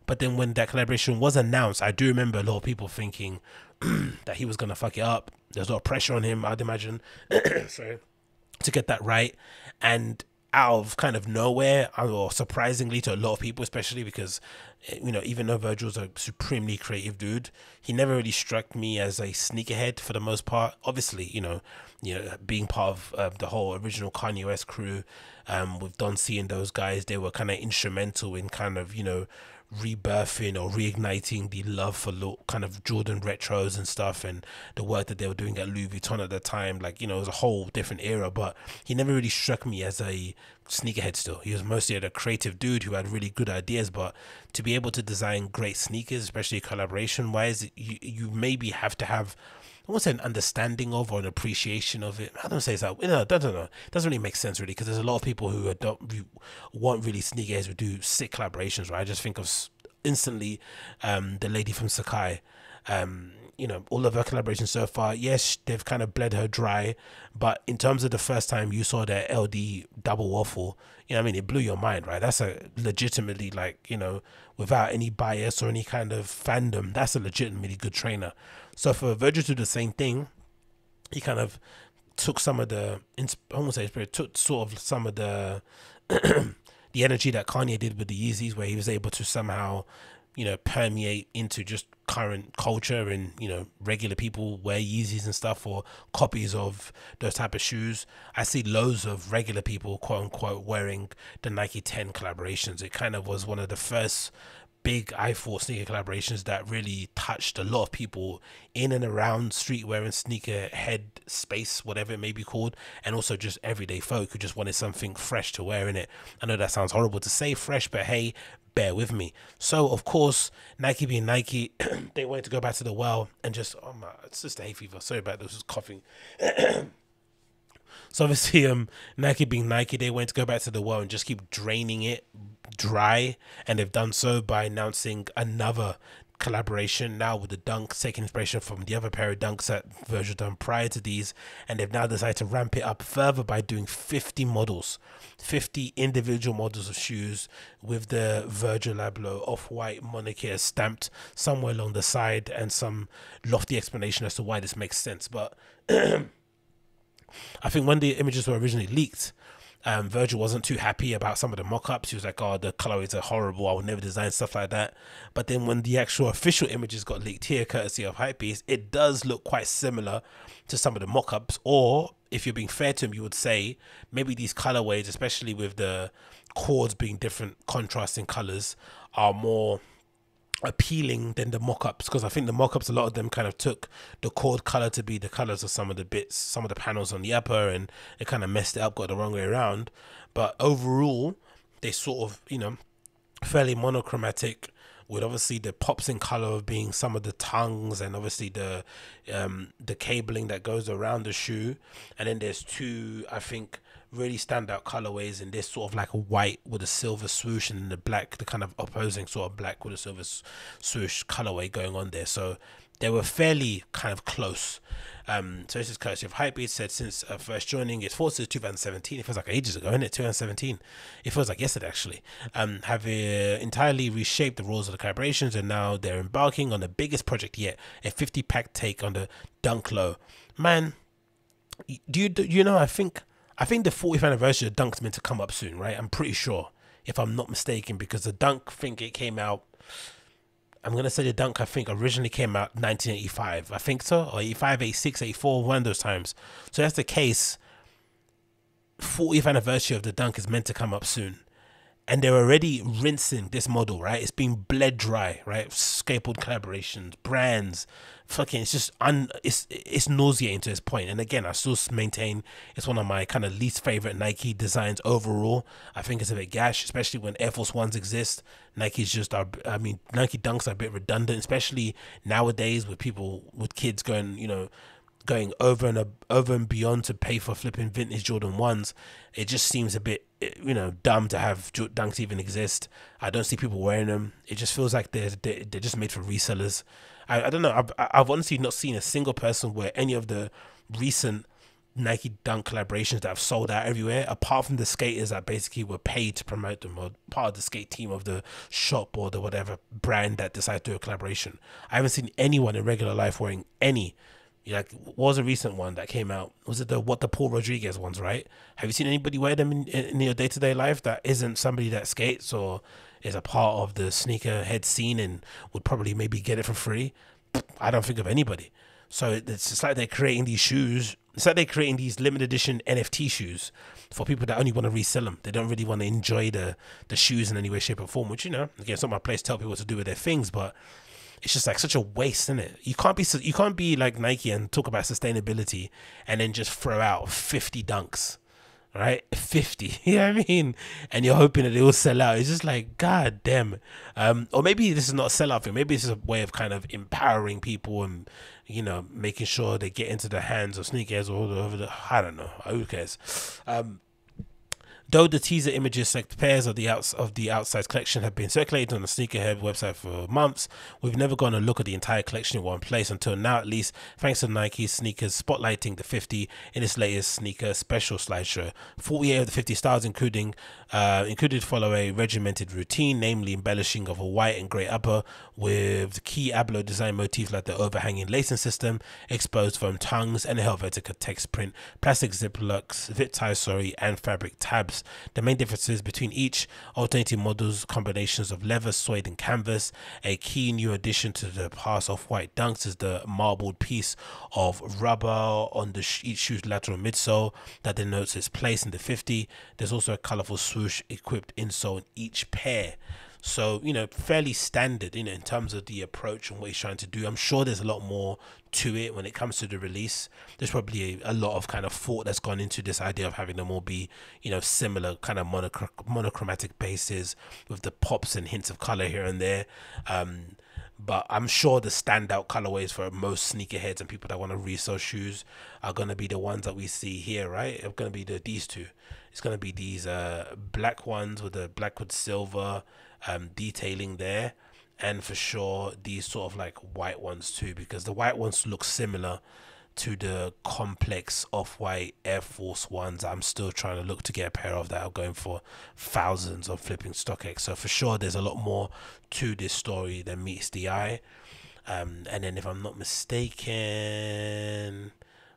But then when that collaboration was announced I do remember a lot of people thinking (clears throat) that he was gonna fuck it up. There's a lot of pressure on him I'd imagine. (clears throat) Sorry to get that right. And out of kind of nowhere or surprisingly to a lot of people especially because you know even though virgil's a supremely creative dude he never really struck me as a sneakerhead for the most part. Obviously you know you know being part of uh, the whole original kanye west crew um, with don c and those guys they were kind of instrumental in kind of you know rebirthing or reigniting the love for look, kind of Jordan retros and stuff and the work that they were doing at Louis Vuitton at the time. Like, you know, it was a whole different era, but he never really struck me as a sneakerhead still. He was mostly a creative dude who had really good ideas, but to be able to design great sneakers, especially collaboration wise, you, you maybe have to have I won't say an understanding of or an appreciation of it. I don't say that. You know, I don't know. It doesn't really make sense really because there's a lot of people who don't want really sneakerheads who do sick collaborations. Right? I just think of instantly um, the lady from Sacai. Um, you know, all of her collaborations so far, yes, they've kind of bled her dry. But in terms of the first time you saw their LD double waffle, you know, I mean, it blew your mind, right? That's a legitimately like, you know, without any bias or any kind of fandom, that's a legitimately good trainer. So for Virgil to do the same thing, he kind of took some of the, I won't say spirit, took sort of some of the, (clears throat) the energy that Kanye did with the Yeezys, where he was able to somehow you know, permeate into just current culture and, you know, regular people wear Yeezys and stuff or copies of those type of shoes. I see loads of regular people, quote unquote, wearing the Nike 10 collaborations. It kind of was one of the first big I thought sneaker collaborations that really touched a lot of people in and around streetwear and sneaker head space, whatever it may be called, and also just everyday folk who just wanted something fresh to wear in it. I know that sounds horrible to say fresh, but hey, bear with me. So of course, Nike being Nike, (clears throat) they wanted to go back to the well and just oh my, it's just a hay fever. Sorry about this, just coughing. (clears throat) so obviously, um, Nike being Nike, they went to go back to the well and just keep draining it dry, and they've done so by announcing another collaboration now with the dunks, taking inspiration from the other pair of dunks that Virgil done prior to these, and they've now decided to ramp it up further by doing 50 models, 50 individual models of shoes with the Virgil Abloh off-white moniker stamped somewhere along the side, and some lofty explanation as to why this makes sense. But (clears throat) I think when the images were originally leaked, um, Virgil wasn't too happy about some of the mock-ups. He was like, "Oh, the colorways are horrible. I would never design stuff like that." But then when the actual (laughs) official images got leaked here, courtesy of Hypebeast, it does look quite similar to some of the mock-ups. Or if you're being fair to him, you would say maybe these colorways, especially with the cords being different contrasting colors, are more appealing than the mock-ups because I think the mock-ups a lot of them kind of took the cord color to be the colors of some of the bits some of the panels on the upper and it kind of messed it up got the wrong way around. But overall they sort of you know fairly monochromatic with obviously the pops in color of being some of the tongues and obviously the um the cabling that goes around the shoe. And then there's two I think really standout colorways in this sort of like a white with a silver swoosh and the black, the kind of opposing sort of black with a silver swoosh colorway going on there. So they were fairly kind of close. Um, so this is courtesy of Hypebeast said since uh, first joining its forces 2017, it feels like ages ago, isn't it? 2017. It feels like yesterday actually. Um, have uh, entirely reshaped the rules of the collaborations, and now they're embarking on the biggest project yet, a 50 pack take on the Dunk Low. Man, do you do you know? I think I think the 40th anniversary of Dunk's meant to come up soon, right? I'm pretty sure, if I'm not mistaken, because the Dunk, think it came out. I'm gonna say the Dunk, I think originally came out 1985. I think so, or 85, 86, 84, one of those times. So that's the case. 40th anniversary of the Dunk is meant to come up soon and they're already rinsing this model, right? It's being bled dry, right? Skateboard collaborations, brands, fucking. It's just un. It's it's nauseating to this point. And again, I still maintain it's one of my kind of least favorite Nike designs overall. I think it's a bit gash, especially when Air Force Ones exist. Nike's just are. I mean, Nike Dunks are a bit redundant, especially nowadays with people with kids going, you know going over and over and beyond to pay for flipping vintage Jordan ones, it just seems a bit Eh, you know dumb to have dunks even exist. I don't see people wearing them. It just feels like they're they're, they're just made for resellers. I, I don't know. I've I've honestly not seen a single person wear any of the recent Nike Dunk collaborations that have sold out everywhere, apart from the skaters that basically were paid to promote them or part of the skate team of the shop or the whatever brand that decided to do a collaboration. I haven't seen anyone in regular life wearing any like what was a recent one that came out? Was it the what the Paul Rodriguez ones, right? Have you seen anybody wear them in, in your day to day life that isn't somebody that skates or is a part of the sneaker head scene and would probably maybe get it for free? I don't think of anybody. So it's just like they're creating these shoes. It's like they're creating these limited edition NFT shoes for people that only want to resell them. They don't really want to enjoy the the shoes in any way, shape, or form. Which you know, again, it's not my place to tell people what to do with their things, but it's just like such a waste, isn't it? You can't be you can't be like Nike and talk about sustainability and then just throw out 50 dunks, right? (laughs) 50, (laughs) you know what I mean? And you're hoping that they will sell out. It's just like god damn. Um, or maybe this is not a sellout thing. Maybe this is a way of kind of empowering people and you know making sure they get into the hands of sneakers or the I don't know. Who cares? Um, Though the teaser images select pairs of the outs of the outside collection have been circulated on the Sneakerhead website for months, we've never gone to look at the entire collection in one place until now, at least, thanks to Nike sneakers spotlighting the 50 in its latest sneaker special slideshow. 48 of the 50 styles, including uh, included, follow a regimented routine, namely embellishing of a white and grey upper with key Abloh design motifs like the overhanging lacing system, exposed foam tongues, and a Helvetica text print, plastic zip locks, zip ties, sorry, and fabric tabs. The main differences between each alternating models combinations of leather, suede, and canvas. A key new addition to the past of white dunks is the marbled piece of rubber on the sh each shoe's lateral midsole that denotes its place in the 50. There's also a colorful swoosh equipped insole in each pair. So, you know, fairly standard, you know, in terms of the approach and what he's trying to do. I'm sure there's a lot more to it when it comes to the release. There's probably a, a lot of kind of thought that's gone into this idea of having them all be, you know, similar kind of monoch- monochromatic bases with the pops and hints of color here and there. Um, but I'm sure the standout colorways for most sneakerheads and people that want to resell shoes are going to be the ones that we see here, right? It's going to be the these two. It's going to be these uh, black ones with the black with silver um, detailing there and for sure these sort of like white ones too because the white ones look similar to the complex off-white air force ones. I'm still trying to look to get a pair of that. Are going for thousands of flipping stockx. So for sure there's a lot more to this story than meets the eye. Um, and then if i'm not mistaken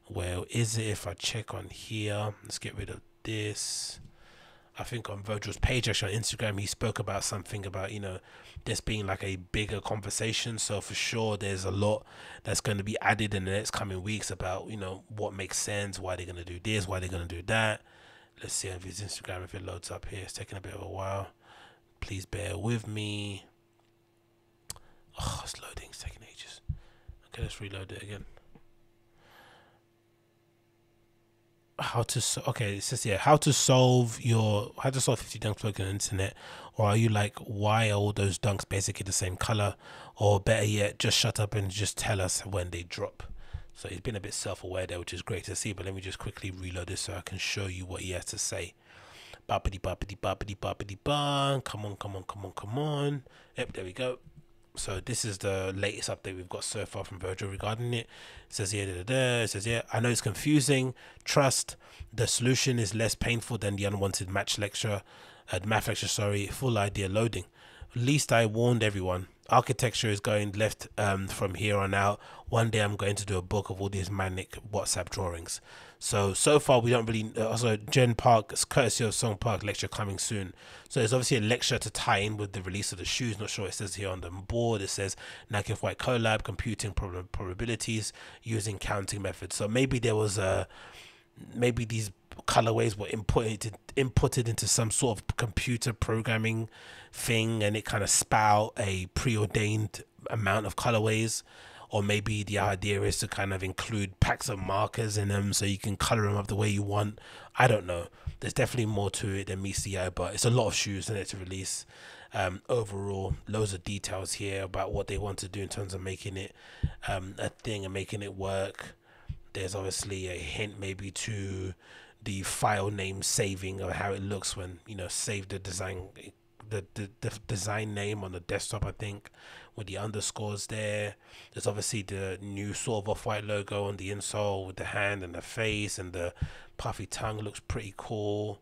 where is it? If i check on here let's get rid of this. I think on Virgil's page actually on Instagram, he spoke about something about you know this being like a bigger conversation. So for sure, there's a lot that's going to be added in the next coming weeks about you know what makes sense, why they're going to do this, why they're going to do that. Let's see if his Instagram if it loads up here. It's taking a bit of a while. Please bear with me. Oh, it's loading. It's taking ages. Okay, let's reload it again. how to so- okay it says yeah how to solve your how to solve 50 dunks on the internet or are you like why are all those dunks basically the same color? Or better yet just shut up and just tell us when they drop. So he's been a bit self-aware there which is great to see but let me just quickly reload this so i can show you what he has to say. Boppity boppity boppity boppity bang come on come on come on come on. Yep there we go. So this is the latest update we've got so far from Virgil regarding it. It says here, da, da, da. it says yeah, I know it's confusing. Trust the solution is less painful than the unwanted match lecture, math lecture. Sorry, full idea loading. At least I warned everyone architecture is going left um, from here on out. One day I'm going to do a book of all these manic WhatsApp drawings. So so far we don't really. Uh, also, Jen Park's courtesy of Song Park lecture coming soon. So it's obviously a lecture to tie in with the release of the shoes. Not sure it says here on the board. It says Nike White collab, computing problem probabilities using counting methods. So maybe there was a maybe these colorways were inputted inputted into some sort of computer programming thing and it kind of spout a preordained amount of colorways. Or maybe the idea is to kind of include packs of markers in them so you can color them up the way you want. I don't know. There's definitely more to it than the eye but it's a lot of shoes in it to release. Um, overall loads of details here about what they want to do in terms of making it um, a thing and making it work there's obviously a hint maybe to the file name saving or how it looks when you know save the design the, the, the design name on the desktop I think with the underscores there. There's obviously the new sort of off-white logo on the insole with the hand and the face and the puffy tongue looks pretty cool.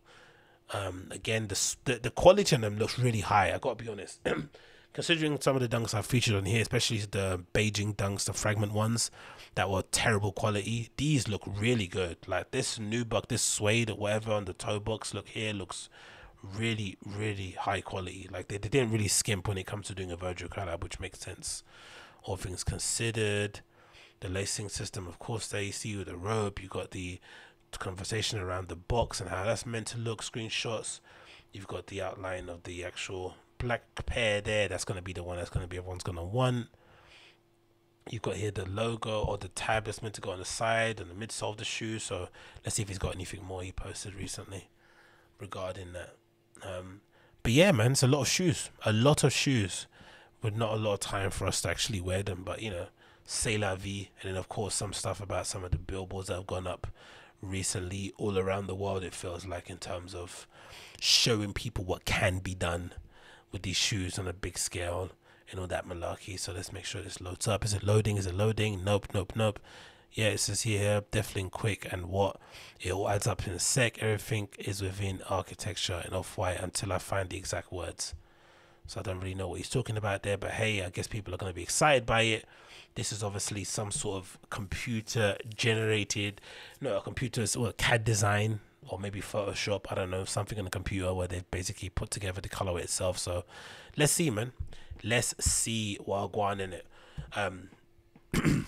Um, again the, the, the quality on them looks really high I gotta be honest. (clears throat) Considering some of the dunks I've featured on here, especially the Beijing dunks, the fragment ones that were terrible quality, these look really good. Like this nubuck, this suede or whatever on the toe box, look here, looks really, really high quality. Like they, they didn't really skimp when it comes to doing a Virgil collab, which makes sense. All things considered, the lacing system, of course, there you see with the rope, you got the conversation around the box and how that's meant to look, screenshots. You've got the outline of the actual black pair there, that's going to be the one that's going to be everyone's going to want. You've got here the logo or the tab that's meant to go on the side and the midsole of the shoe. So let's see if he's got anything more he posted recently regarding that. Um, but yeah, man, it's a lot of shoes, a lot of shoes, with not a lot of time for us to actually wear them. But you know, c'est la vie, and then of course some stuff about some of the billboards that have gone up recently all around the world. It feels like in terms of showing people what can be done with these shoes on a big scale and all that malarkey. So let's make sure this loads up. Is it loading? Is it loading? Nope, nope, nope. Yeah, it says here definitely quick and what it all adds up in a sec. Everything is within architecture and off white until I find the exact words. So I don't really know what he's talking about there, but hey, I guess people are going to be excited by it. This is obviously some sort of computer generated, no, a computer or CAD design or maybe Photoshop. I don't know, something on the computer where they've basically put together the colorway itself. So let's see, man. Let's see what going in it. Um, (clears throat)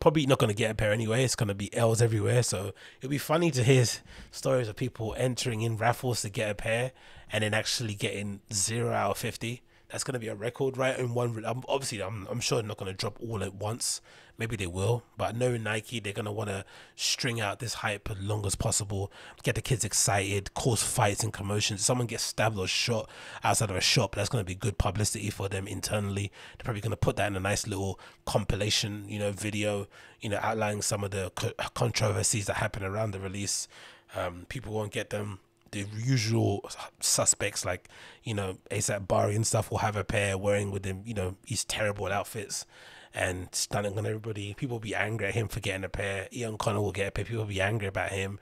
probably not going to get a pair anyway. It's going to be L's everywhere. So it'll be funny to hear stories of people entering in raffles to get a pair and then actually getting zero out of 50 that's going to be a record, right? In one, obviously, I'm, I'm sure not going to drop all at once. Maybe they will, but knowing Nike, they're going to want to string out this hype as long as possible, get the kids excited, cause fights and commotions. someone gets stabbed or shot outside of a shop, that's going to be good publicity for them internally. They're probably going to put that in a nice little compilation, you know, video, you know, outlining some of the controversies that happen around the release. Um, people won't get them the usual suspects like you know ASAP Bari and stuff will have a pair wearing with him you know these terrible outfits and stunning on everybody. People will be angry at him for getting a pair. Ian Connor will get a pair. People will be angry about him.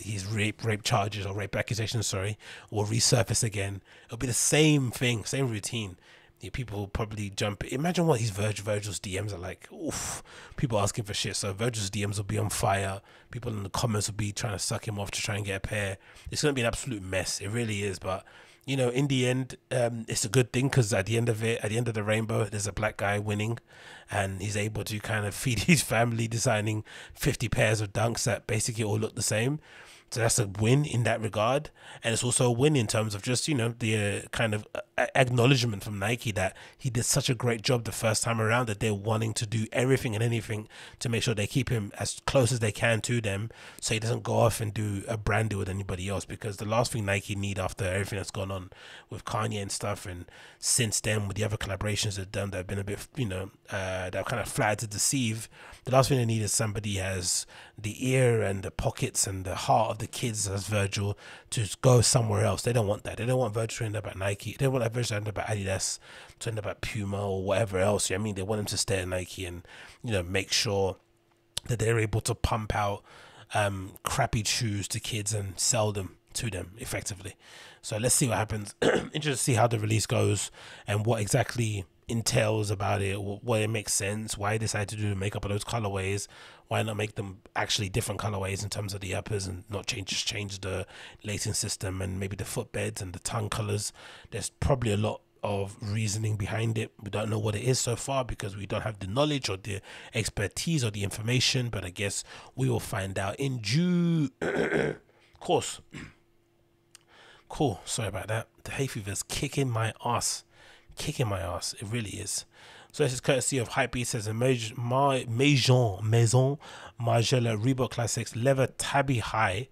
His rape rape charges or rape accusations, sorry, will resurface again. It'll be the same thing, same routine yeah, people will probably jump. Imagine what his Virgil Virgil's DMs are like. Oof, people asking for shit. So Virgil's DMs will be on fire. People in the comments will be trying to suck him off to try and get a pair. It's gonna be an absolute mess. It really is. But you know, in the end, um, it's a good thing because at the end of it, at the end of the rainbow, there's a black guy winning, and he's able to kind of (laughs) feed his family, designing 50 pairs of dunks that basically all look the same. So that's a win in that regard, and it's also a win in terms of just you know the uh, kind of uh, acknowledgement from Nike that he did such a great job the first time around that they're wanting to do everything and anything to make sure they keep him as close as they can to them, so he doesn't go off and do a brand deal with anybody else. Because the last thing Nike need after everything that's gone on with Kanye and stuff, and since then with the other collaborations they've done that have been a bit you know uh, that kind of flattered to deceive, the last thing they need is somebody has the ear and the pockets and the heart the kids as Virgil to go somewhere else. They don't want that. They don't want Virgil to end up at Nike. They want Virgil to end up at Adidas, to end up at Puma or whatever else. You know I mean, they want him to stay at Nike and you know make sure that they're able to pump out um, crappy shoes to kids and sell them to them effectively. So let's see what happens. (clears throat) Interested to see how the release goes and what exactly entails about it, what it makes sense, why I decided to do the makeup of those colorways, why not make them actually different colorways in terms of the uppers and not change just change the lacing system and maybe the footbeds and the tongue colors. There's probably a lot of reasoning behind it. We don't know what it is so far because we don't have the knowledge or the expertise or the information, but I guess we will find out in due (coughs) course. (coughs) cool. Sorry about that. The hay fever is kicking my ass kicking my ass. It really is. So this is courtesy of Hypebeast says a Maison Maison Margiela Reebok Classics leather Tabi high.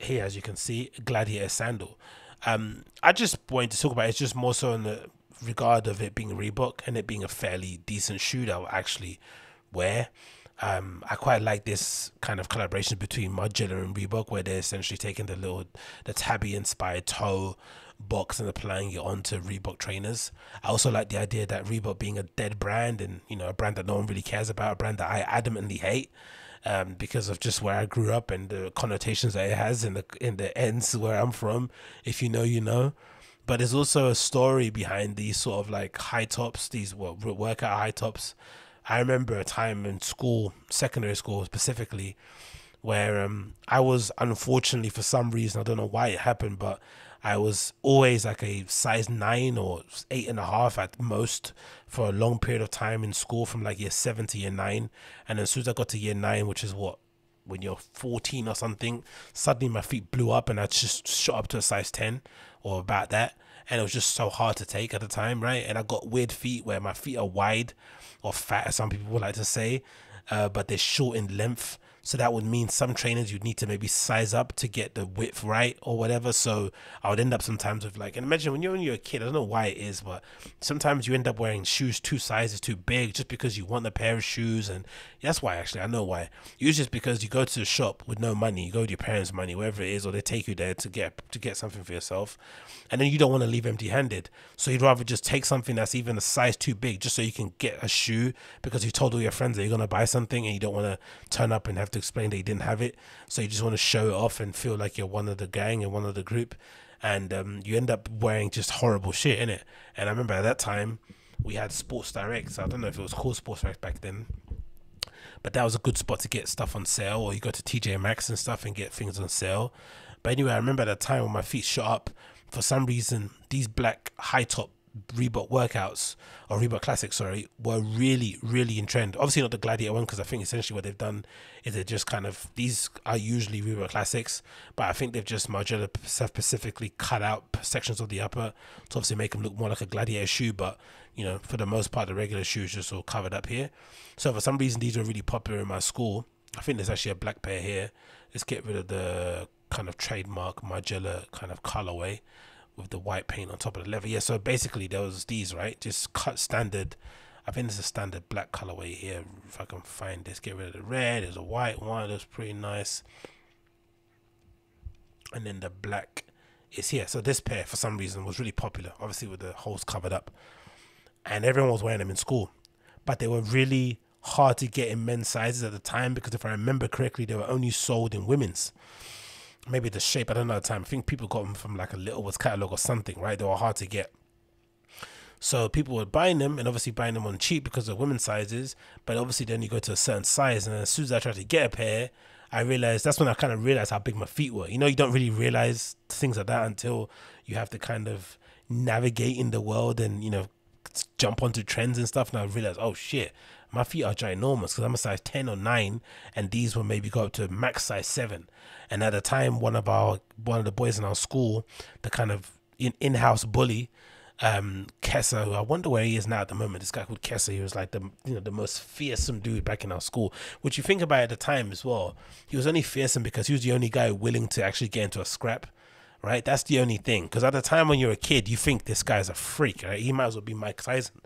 Here, as you can see, Gladiator sandal. Um, I just wanted to talk about it. it's just more so in the regard of it being Reebok and it being a fairly decent shoe that I'll actually wear. Um, I quite like this kind of collaboration between Margiela and Reebok, where they're essentially taking the little the Tabi inspired toe box and applying it onto Reebok trainers. I also like the idea that Reebok being a dead brand and you know a brand that no one really cares about, a brand that I adamantly hate. Um, because of just where I grew up and the connotations that it has in the in the ends where I'm from. If you know, you know. But there's also a story behind these sort of like high tops, these well, workout high tops. I remember a time in school, secondary school specifically, where um, I was unfortunately for some reason I don't know why it happened, but I was always like a size nine or eight and a half at most for a long period of time in school from like year seven to year nine. And as soon as I got to year nine, which is what when you're 14 or something, suddenly my feet blew up and I just shot up to a size 10 or about that. And it was just so hard to take at the time, right? And I got weird feet where my feet are wide or fat, as some people would like to say, uh, but they're short in length So that would mean some trainers you'd need to maybe size up to get the width right or whatever. So I would end up sometimes with like, and imagine when you're when you're a kid, I don't know why it is, but sometimes you end up wearing shoes two sizes too big just because you want a pair of shoes. And that's why actually, I know why. Usually it's because you go to the shop with no money, you go with your parents' money, wherever it is, or they take you there to get to get something for yourself. And then you don't want to leave empty handed. So you'd rather just take something that's even a size too big just so you can get a shoe because you told all your friends that you're going to buy something and you don't want to turn up and have to explain that you didn't have it. So you just want to show it off and feel like you're one of the gang and one of the group. And um, you end up wearing just horrible shit in it. And I remember at that time we had Sports Direct. So I don't know if it was called Sports Direct back then. But that was a good spot to get stuff on sale, or you go to TJ Maxx and stuff and get things on sale. But anyway, I remember at that time when my feet shot up, for some reason, these black high top Reebok workouts or Reebok Classics, sorry, were really, really in trend. Obviously, not the Gladiator one because I think essentially what they've done is they're just kind of these are usually Reebok Classics, but I think they've just Margiela specifically cut out sections of the upper to obviously make them look more like a Gladiator shoe. But you know, for the most part, the regular shoes just all covered up here. So for some reason, these were really popular in my school. I think there's actually a black pair here. Let's get rid of the kind of trademark Margiela kind of colorway with the white paint on top of the leather. Yeah, so basically there was these, right? Just cut standard. I think there's a standard black colorway here. If I can find this, get rid of the red. There's a white one. That's pretty nice. And then the black is here. So this pair, for some reason, was really popular. Obviously with the holes covered up, and everyone was wearing them in school. But they were really hard to get in men's sizes at the time because if I remember correctly, they were only sold in women's maybe the shape. I don't know the time. I think people got them from like a Littlewoods catalog or something, right? They were hard to get. So people were buying them and obviously buying them on cheap because of women's sizes. But obviously then you go to a certain size, and as soon as I tried to get a pair, I realized that's when I kind of realized how big my feet were. You know, you don't really realize things like that until you have to kind of navigate in the world and you know jump onto trends and stuff. And I realized, oh shit, my feet are ginormous because I'm a size 10 or 9 and these will maybe go up to max size 7 and at the time one of our one of the boys in our school the kind of in, in-house bully um Kessa, who I wonder where he is now at the moment. This guy called Kessa, he was like the you know the most fearsome dude back in our school. Which you think about at the time as well, he was only fearsome because he was the only guy willing to actually get into a scrap right? That's the only thing. Because at the time when you're a kid, you think this guy's a freak, right? He might as well be Mike Tyson,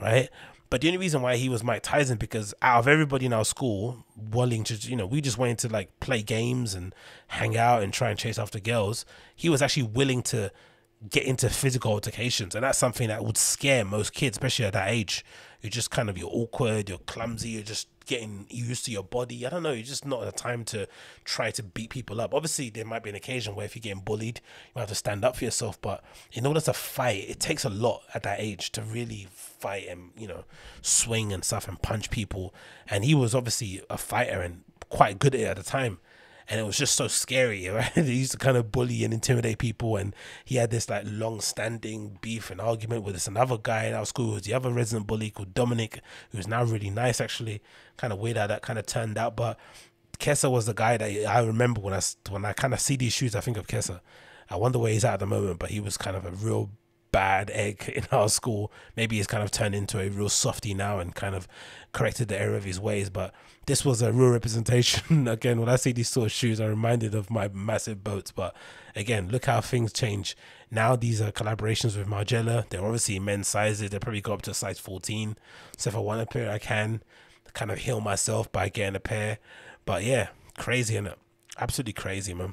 right? But the only reason why he was Mike Tyson because out of everybody in our school, willing to you know, we just wanted to like play games and hang out and try and chase after girls. He was actually willing to get into physical altercations, and that's something that would scare most kids, especially at that age. You're just kind of you're awkward, you're clumsy, you're just getting used to your body. I don't know. You're just not a time to try to beat people up. Obviously, there might be an occasion where if you're getting bullied, you have to stand up for yourself. But in order to fight, it takes a lot at that age to really fight and you know swing and stuff and punch people. And he was obviously a fighter and quite good at it at the time and it was just so scary, (laughs) right? he used to kind of bully and intimidate people, and he had this like long-standing beef and argument with this another guy in our school, who was the other resident bully called Dominic, who's now really nice actually. Kind of weird how that kind of turned out, but Kessa was the guy that I remember when I when I kind of see these shoes, I think of Kessa. I wonder where he's at at the moment, but he was kind of a real bad egg (laughs) in our school. Maybe he's kind of turned into a real softy now and kind of corrected the error of his ways. But this was a real representation. (laughs) again, when I see these sort of shoes, I'm reminded of my massive boats. But again, look how things change. Now these are collaborations with Margiela. They're obviously men's sizes. They probably go up to size 14. So if I want a pair, I can kind of heal myself by getting a pair. But yeah, crazy, and Absolutely crazy, man.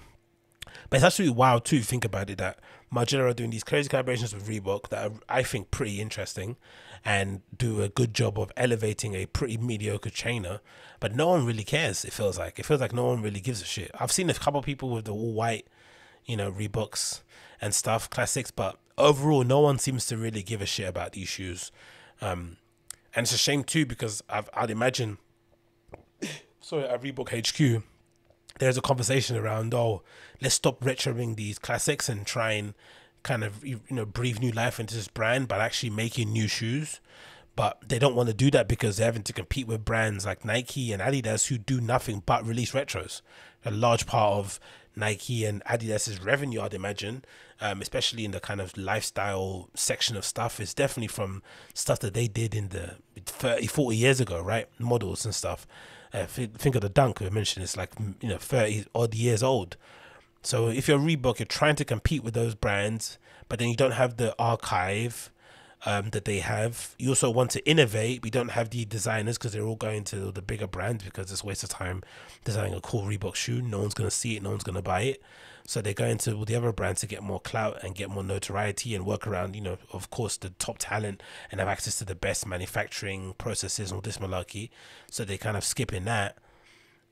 But it's actually wild too. Think about it that Margiela are doing these crazy collaborations with Reebok that are, I think, pretty interesting and do a good job of elevating a pretty mediocre trainer. But no one really cares. It feels like it feels like no one really gives a shit. I've seen a couple people with the all white, you know, Reeboks and stuff, classics, but overall, no one seems to really give a shit about these shoes. Um, and it's a shame too because I've, I'd imagine, (coughs) sorry, at Reebok HQ there's a conversation around oh let's stop retroing these classics and try and kind of you know breathe new life into this brand by actually making new shoes but they don't want to do that because they're having to compete with brands like Nike and Adidas who do nothing but release retros. A large part of Nike and Adidas's revenue, I'd imagine, um, especially in the kind of lifestyle section of stuff, is definitely from stuff that they did in the 30, 40 years ago, right? Models and stuff. Uh, think of the dunk I mentioned. It's like you know thirty odd years old. So if you're Reebok, you're trying to compete with those brands, but then you don't have the archive um, that they have. You also want to innovate. We don't have the designers because they're all going to the bigger brands because it's waste of time designing a cool Reebok shoe. No one's going to see it. No one's going to buy it. So they're going to all the other brands to get more clout and get more notoriety and work around, you know, of course, the top talent and have access to the best manufacturing processes and all this malarkey. So they kind of skipping that.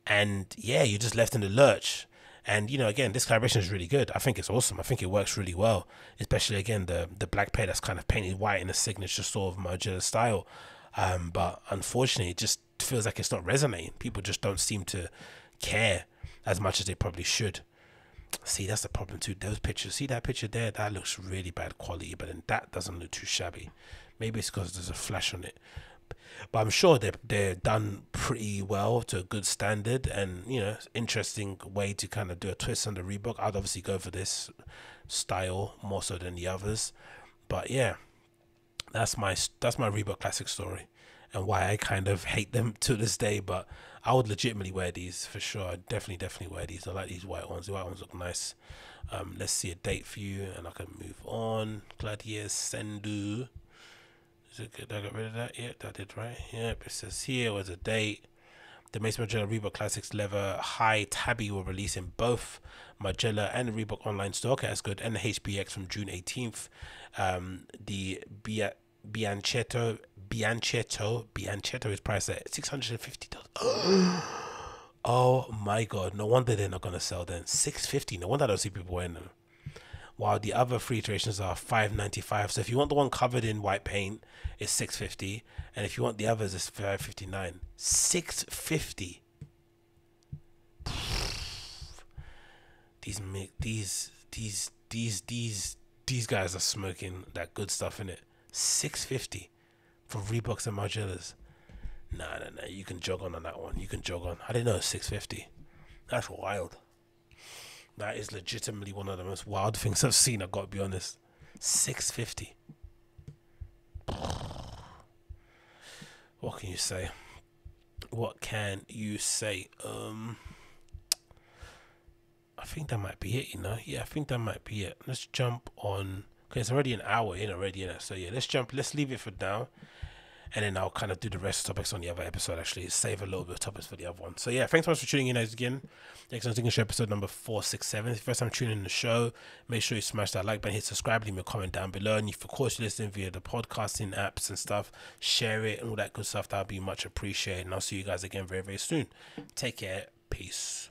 And yeah, you're just left in the lurch. And you know, again, this collaboration is really good. I think it's awesome. I think it works really well, especially again the the black pair that's kind of painted white in a signature sort of Margiela style. Um, but unfortunately, it just feels like it's not resonating. People just don't seem to care as much as they probably should. See, that's the problem too. Those pictures, see that picture there, that looks really bad quality, but then that doesn't look too shabby. Maybe it's because there's a flash on it but I'm sure they're they're done pretty well to a good standard, and you know, interesting way to kind of do a twist on the Reebok. I'd obviously go for this style more so than the others, but yeah, that's my that's my Reebok classic story, and why I kind of hate them (laughs) to this day. But I would legitimately wear these for sure. I definitely definitely wear these. I like these white ones. The white ones look nice. Um, let's see a date for you, and I can move on. Gladier Sendu. Is it good? I got rid of that? Yeah, that did right. Yep, it says here was a date. The Maison Margiela Reebok Classics Leather High Tabi will release in both Margiela and Reebok online store. Okay, that's good. And the HBX from June 18th. Um, the Bia- Bianchetto, Bianchetto, Bianchetto is priced at $650. (gasps) oh my god, no wonder they're not to sell then. 650 No wonder I don't see people wearing them. While the other three iterations are 595 so if you want the one covered in white paint it's 650 and if you want the others it's 559 650 these these these these these these guys are smoking that good stuff in it 650 for Reeboks and Margielas nah nah nah you can jog on on that one you can jog on I didn't know 650 that's wild that is legitimately one of the most wild things I've seen. I got to be honest. Six fifty. What can you say? What can you say? Um, I think that might be it. You know, yeah, I think that might be it. Let's jump on. Okay, it's already an hour in already. In So yeah, let's jump. Let's leave it for now and then I'll kind of do the rest of topics on the other episode. Actually, save a little bit of topics for the other one. So yeah, thanks so much for tuning in guys again. Excellent English episode number four six seven. If first time tuning in the show, make sure you smash that like button, hit subscribe, leave me a comment down below, and if of course you're listening via the podcasting apps and stuff, share it and all that good stuff. That'll be much appreciated. And I'll see you guys again very very soon. Take care. Peace.